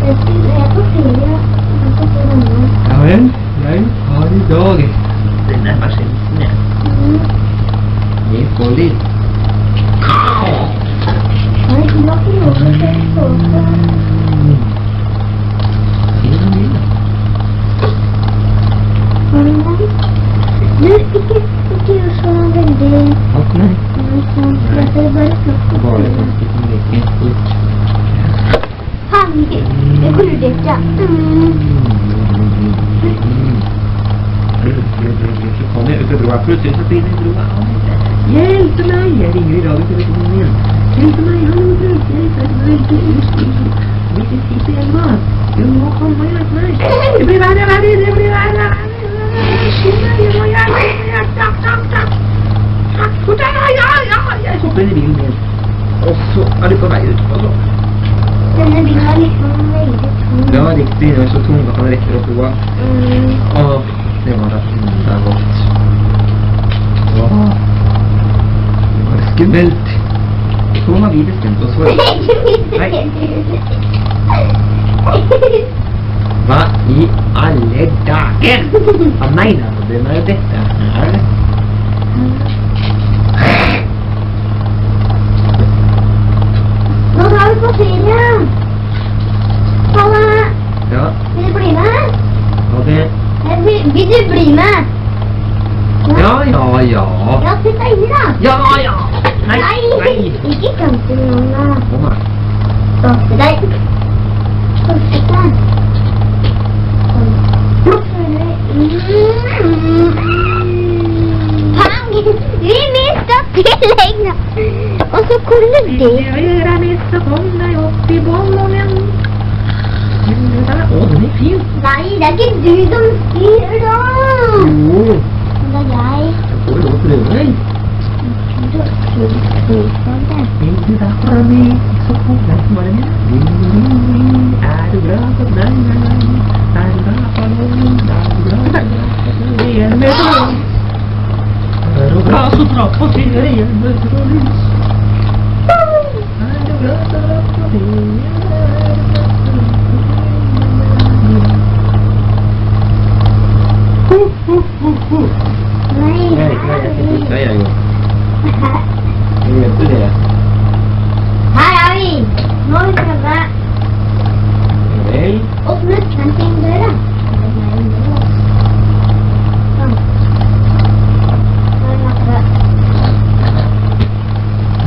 Jeg er på ferie. Jeg skal få denne. Ja vel, jeg har i dag. Den er maskinen, ja. Mm. Jeg får litt. Nei, du har ikke lov til å stå på. Du, ikke, ikke gjør så veldig Alt nei. Nei, sånn. Jeg skal bare ikke. Jeg ut av broa. Plutselig så blir det broa. Hjelp meg! Jeg ringer i radiotelefonen min. Hjelp meg, hallo, Truls. Jeg er veldig usikker. Hvis jeg sitter hjemme, du må komme og hjelpe meg. Det blir verre og verre, det blir verre og verre. Skynd deg, du må hjelpe meg. Takk, takk, takk. Takk, fortell, ja, ja, jeg hopper inn i bilen min. Og så er du på vei ut. Og så Denne bilen er liksom veldig tung. Ja, riktig. Den er så tung at han rekker opp broa. Mm. Åh, det var da enda godt. Åh, det var skummelt. Sånn har vi bestemt oss for Hva i alle dager? Hva mener er jo dette her? Nå drar vi på ferie. Halla, Ja, vil du bli med? det Eh, Vil, du bli med? Ja, ja, ja. Ja, sitt deg inni da. Ja, ja. Nei, nei. Ikke kanskje noen da. Å nei. Stå deg. Stå deg. Pang! Vi mistet tillegget. Og så kunne det. gjøre mitt, så kom deg opp i bollen. Å, den er fin. Nei, det er ikke du som styrer da. Jo, Det er jeg. opp i du lov å prøve deg. Du har prøvd på det. Vil du være med, så kom deg til morgenen. Ring, ring, ring, er du glad for nei, nei, nei. Er du glad for noen, er du glad for noen. Igjen med noen. Er du glad, så Đây, đây, đây rồi. Đây là cái này. Hai ơi, nói thật ra. Đấy. Úp nít thành trên đấy đó.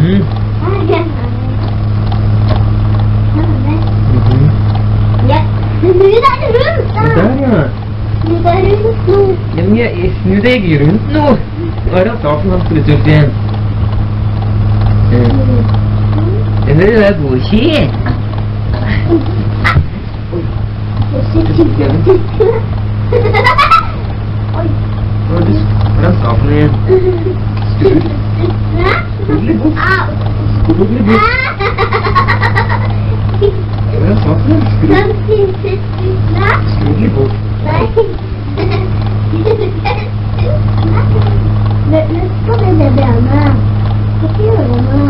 Mm-hmm. Dạ, đứa đó, đứa đó. Đứa đó. Nå er det masse. mm. deg rundt nå. Hva er det saken han skulle turt igjen? Det er det godkje. Oi. Hva er det hva er det saken igjen? Skrur. Skrur litt bort. Au. Skrur litt bort. Hva er det saken igjen? Skrur. Den siste strutla. Skrur litt bort. Nei. Løft på det det benet. Ikke gjøre noe.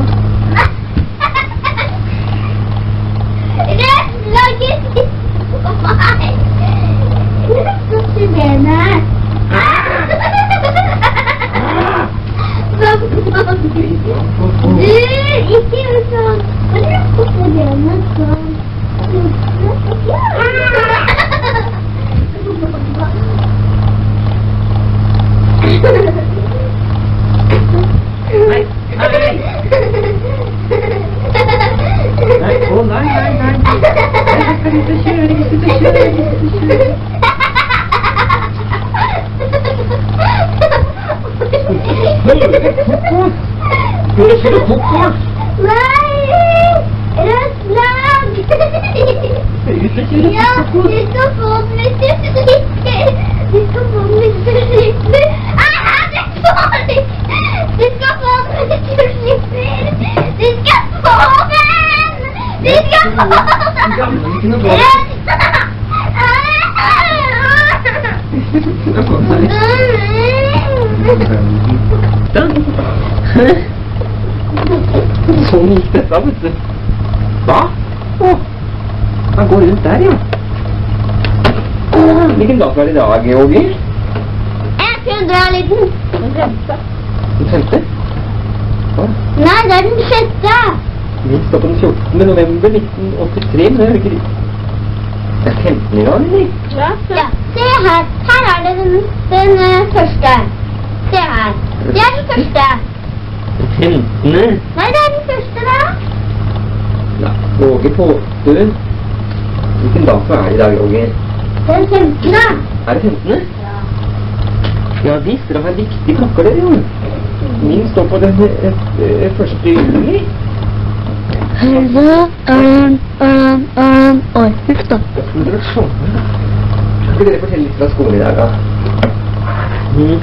Rett laget på meg. Løft opp til benet. Du, ikke gjør sånn. Bare løft opp til benet sånn. Nei, nei. Nei, å nei, nei, nei. Jeg skal ut og kjøre, jeg skal ut og kjøre, jeg skal ut og kjøre. Skal du kjøre fotball? Nei! Rødt lag! Ut og kjøre Ja, fotball. du skal få den hvis du slipper. Du skal få den hvis du slipper. Ah, det får du ikke. Du skal få den hvis du slipper. Du skal få den! Du skal få den! Gamle, ikke noe bra. Det får meg. Sånn. Sånn du. Hva? Å, han går rundt der, ja. Hvilken dato er det i dag, Åge? Jeg kunne dra litt den. Den femte? Hva? Nei, det er den sjette. Vi står på den 14. november 1983, men det er jo ikke Det er 15 i dag, eller? Ja, se her. Her er det den, den uh, første. Se her. Det er den første. Den 15. Nei, det er den første, da. Ja, Påstår Hvilken dato er det i dag, Roger? Den femtende. Er det 15.? Ja visst, dere har riktig klokker der, jo. Min står på den eh, eh, første juli. Hallo, um, um, um, Oi, huff da. Skulle dere dere fortelle litt fra skolen i dag, da? Mm.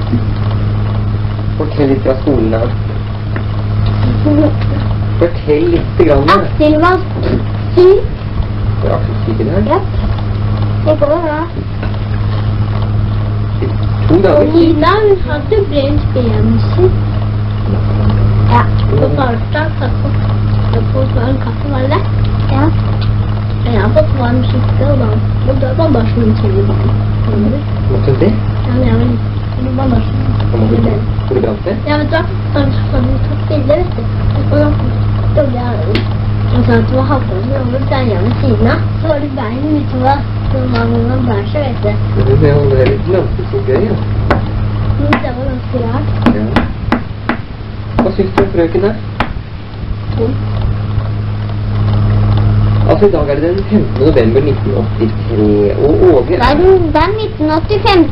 Fortell litt fra skolen, da. Fortell litt grann. da. Aksel var syk. er akkurat syk i her. Ja. Det går bra. To dager. Nina, hun hadde brent bensyk. Ja. På torsdag satt på en kaffe, var det det? Ja. Jeg har fått varm suppe, og da og da bare sånn til i vann. Skjønner du? Det? Ja, men jeg var det sånn. Må du Hvor det brant det? Ja, vet du hva? Da hadde vi tatt bilde, vet du. Og da stod jeg og det var halvparten over bleia gjennom siden av. Så var det bein utover. Så var det noen bæsj, vet du. Det er jo det er litt så gøy, ja. Men det var ganske rart. ja. Hva syns du om frøken der? Altså, i dag er det den 15. november 1983, og Åge er, det er 1985.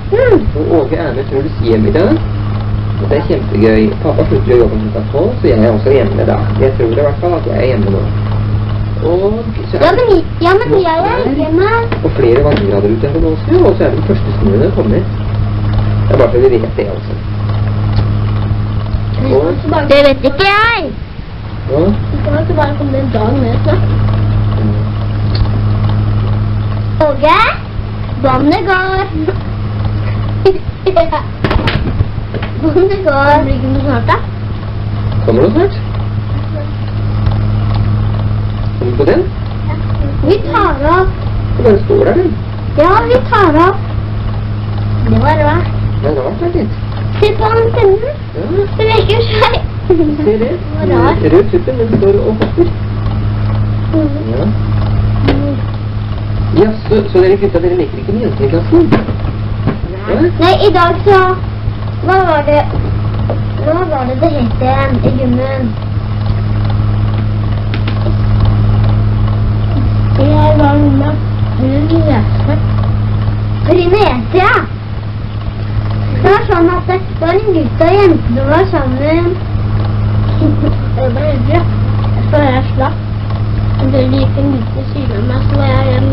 og Åge er med Truls hjem i dag. Og det er kjempegøy. Pappa slutter å jobbe klokka tolv, så jeg er også hjemme da. Jeg tror i hvert fall at jeg er hjemme nå. Og Ja, er men, ja, men jeg er hjemme. og flere vanngrader ute her nå også, og så er den første snøen kommet. Det er bare fordi vi vet det, altså. Og, Det vet ikke jeg. Hva? Det kan ikke bare komme en dag med snart. Åge, vannet går. vannet går. Kommer ikke noe snart, da? Kommer du snart? Kommer du på den? Vi tar opp. Den står der, den. Ja, vi tar opp. Det var rart. Det er rart, vet du. Se på antennen. Ja, Den vekker seg. se det. Det var rart. Rød tuppen, den står og hopper. Ja. Ja, så, så dere gutta, dere leker ikke med jenter i klassen? Nei. Nei, i dag så Hva var det Hva var det det het igjen i gymmen? Var med Rune. Rinese, ja. Det var sånn at det var en gutt og en jente som var sammen. Det var eldre. Så jeg slapp. Det gikk en gutt ved siden av meg, så var jeg en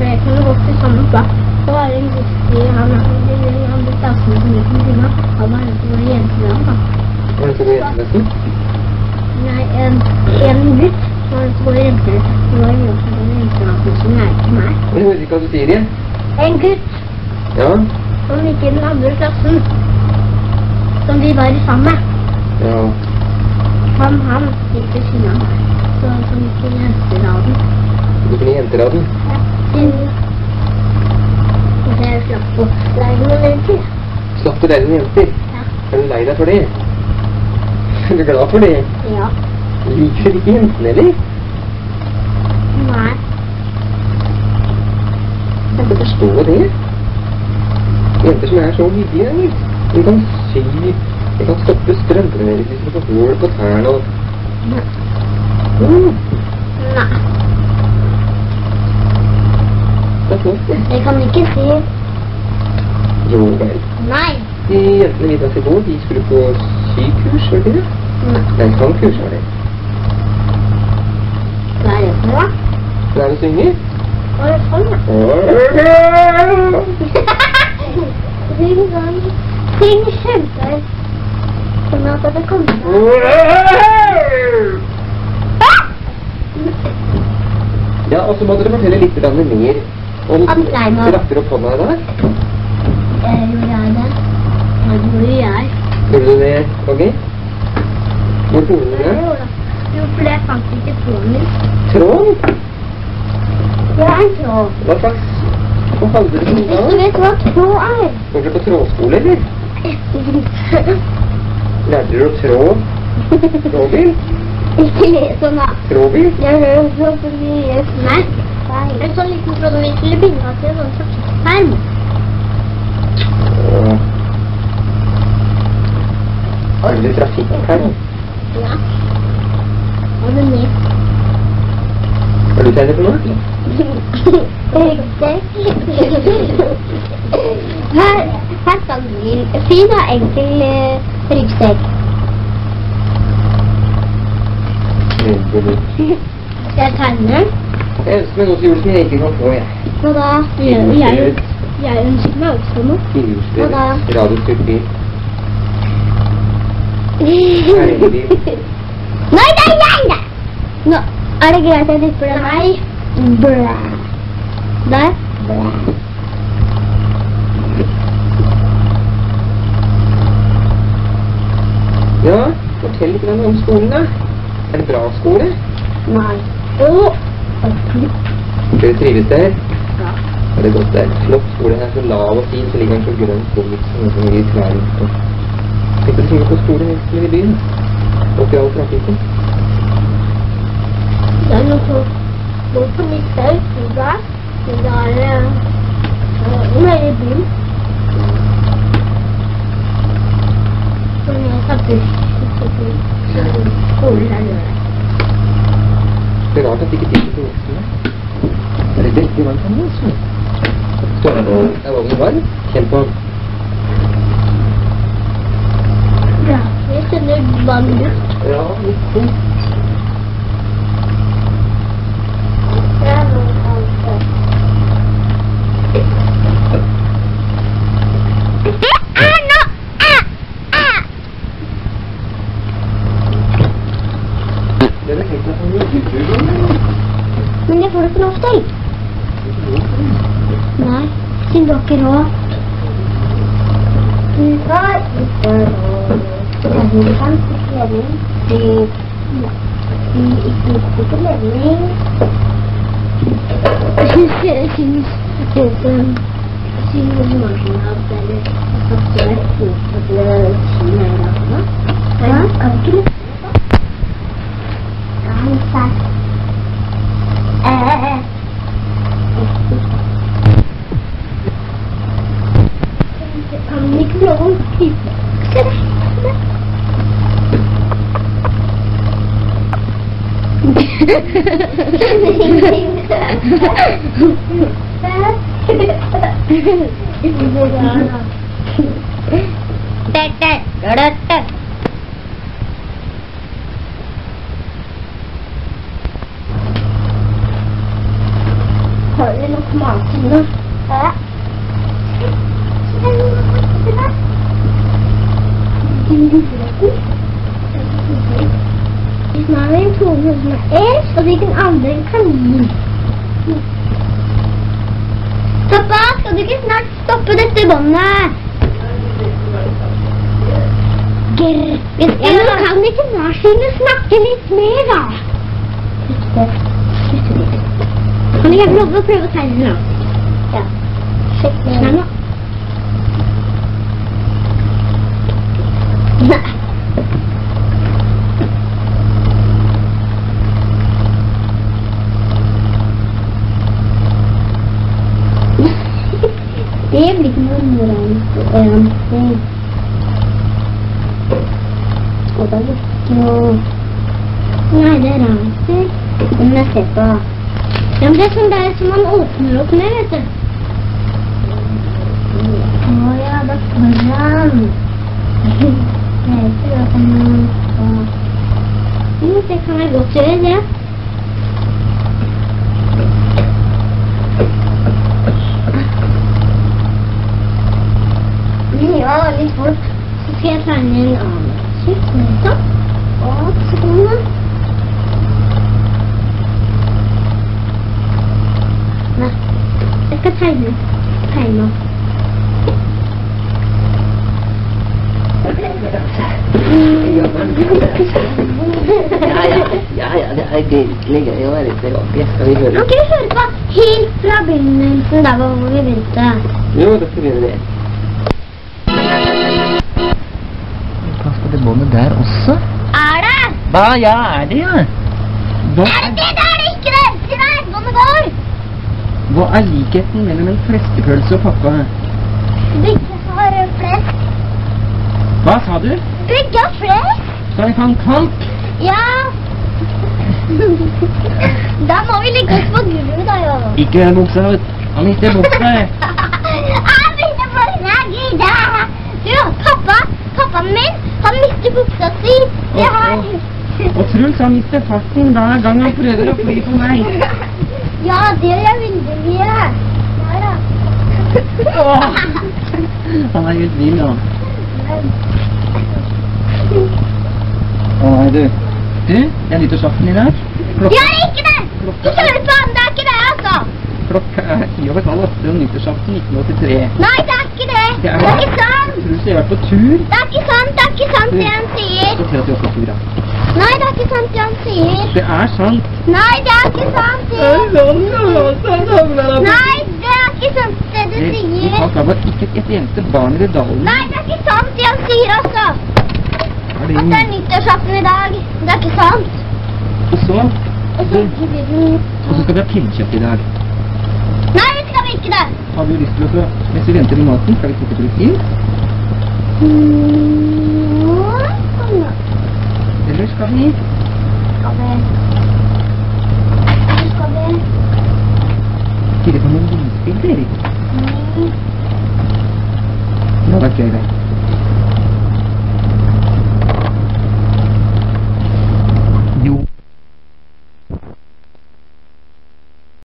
jeg kunne gått til samme plass. Så var det en gutt i han han ble klassen som gikk ved siden av. Han var en som jente med han, da. Var det jentenesten? Nei, en, en gutt en som var jente. Det var en jente som som lærte meg. Jeg hører ikke hva du sier igjen. En gutt Ja? som gikk i den andre klassen. Som vi var sammen med. Ja. Han, han gikk ved siden av meg. Så han gikk i jenteraden. Du i jenteraden. Ja. Og jeg slapp på leiren med jenter. Slapp du deg med jenter? Ja. Er du lei deg for det? Er du glad for det? Ja. Liker du ikke jentene, eller? Nei. Jeg ikke forstå det. Jenter som er så hyggelige? De kan sy, de kan stoppe strømpene deres hvis de får hull på tærne og... Nei. Mm, Nei. det er flott, det. Jeg kan ikke si Jo vel. nei. De jentene vi traff til går, de skulle på sykurs, var det det? Nei. Nei, kurs, var det. Hva er det for noe? Lære å synge? Er det for noe? Syng sånn. Sånn at det Ja, og så må dere fortelle litt mer om Om deg, nå. Du rakter opp hånda i dag. Eh, Gjorde jeg det? Ja, det gjorde jeg. Gjorde du det, Kogge? Hvor gjorde du det? Jo, for jeg fant ikke tråden min. Tråd? Det er en tråd. Hva slags Hva handler det om? Ikke vet hva tråd er. Går dere på trådskole, eller? Lærte dere å trå Tråbil? Ikke sånn, da. Tråbil? Jeg hører så mye Nei. En sånn liten tråd som vi skulle binde til en sånn trafikkperm. Har du trafikkperm. Ja. Har du er Har du tegnet på noe? Her, her skal det bli fin og enkel eh, ryggsekk. Skal jeg tegne den? Jeg ønsker meg noe som gjorde som jeg ikke kan få, jeg. Hva da Firehjulstrevet, jeg ønsker meg også noe. Hva da? bil. Nei, nei, nei, nei! Nå, er det greit at jeg dypper den her? Blæ. Der. Blæ. Ja, fortell litt om skolen, da. Er det bra skole? Nei. Å! Dere trives der? Ja. Er det godt der? Flott skole. Den er så lav og fin, så ligger den så grønn på liksom, og så mye trær rundt. og- Tenk tenke på skole i byen. Oppi all trafikken. Det er noe som går på mitt felt der. Men det er uh, mer i byen. Som jeg tar buss til skolen der nede. Det er rart at de ikke titter på voksne. Er det veldig varmt her nå, altså? Står det på Er vognen varm? Kjenn på den. Ja, jeg kjenner vann luft. Ja, litt tungt. Det er noe kaldt. Ah, nå! Ah, ah! Det er tenkt meg som en hyttetur. Men det får du ikke lov til. Nei, siden du har ikke råd. Du har ikke råd. Du kan ikke ledning. Du du ikke ikke ledning. Jeg synes synes synes mange av dere har sagt det er fint at det er fin her i hva? Ja, kan ikke lese det. Ja, han sa Eh. Kan vi ikke få lov å krype? Se det. Se det. Dette, dette. Har du nok mat nå? Ja. Nå har vi en som er og hvilken andre kanin. Pappa, skal du ikke snart stoppe dette båndet? Grr. Ja, men kan ikke snart snakke litt mer, da? Kan du få lov å prøve å tegne, da? Ja. Skikkelig. nå. Nei. Det blir ikke noe ønske. Og det ikke noe Nei, det er Men Det jeg ser på. Ja, men det er sånn der som man åpner opp med, vet du. Å ja, da er han. Jeg vet ikke hva som er Jo, det kan jeg godt gjøre, det. Ja, litt fort. Så skal jeg tegne en annen. Sånn. Og sånn. Nei, jeg skal tegne. Tegne. Ja, ja, ja, ja, det er virkelig gøy å være tilbake. Skal vi høre? Kan vi høre på helt fra begynnelsen, der hvor vi begynte. Jo, da skal vi gjøre det. Det båndet der også? Er det? Hva, ja, er det, ja. Hva Er det det? Det er det ikke det! Si der, båndet går! Hva er likheten mellom en fleskepølse og pappa? Begge har flest. Hva sa du? Begge har flest? Så vi kan en? Ja. Da må vi ligge oss på gulvet, da, jo. Ikke buksa ut. Han mister buksa. Jeg begynner på snagge. Du, pappa, pappaen min, han mister buksa si. Det har... Og Truls han mister farten hver gang han prøver å fly på meg. Ja, det gjør jeg veldig mye. Ja da. Åh. Han er helt vill da. Å nei, du. Du, jeg er nyttårsaften i dag. Klokka, er ikke det! Ikke hør på han, det er ikke det, altså. Klokka er ti over halv åtte og nyttårsaften 1983. Nei, det er ikke det. Det Det er er ikke sant. Truls har vært på tur. Det er ikke sant, det er ikke sant det han sier. Så sier at du er på tur, da. Nei, det er ikke sant det han sier. Det er sant. Nei, det er ikke sant det. Nei, det er ikke sant det du Det, sier. falt har at ikke et eneste barn i dalen. Nei, det er ikke sant det han sier, også. Er det At det er nyttårsaften i dag. Det er ikke sant. Og så, Og så det og så skal vi ha pinnekjøtt i dag. Nei, vi skal ikke det. Har du lyst til å, mens vi venter i maten, skal vi sitte på litt film? Mm. Eller skal vi? Skal vi... Skal vi... Titte på noen lydspill, Erik? Mm. Det hadde vært gøy, det.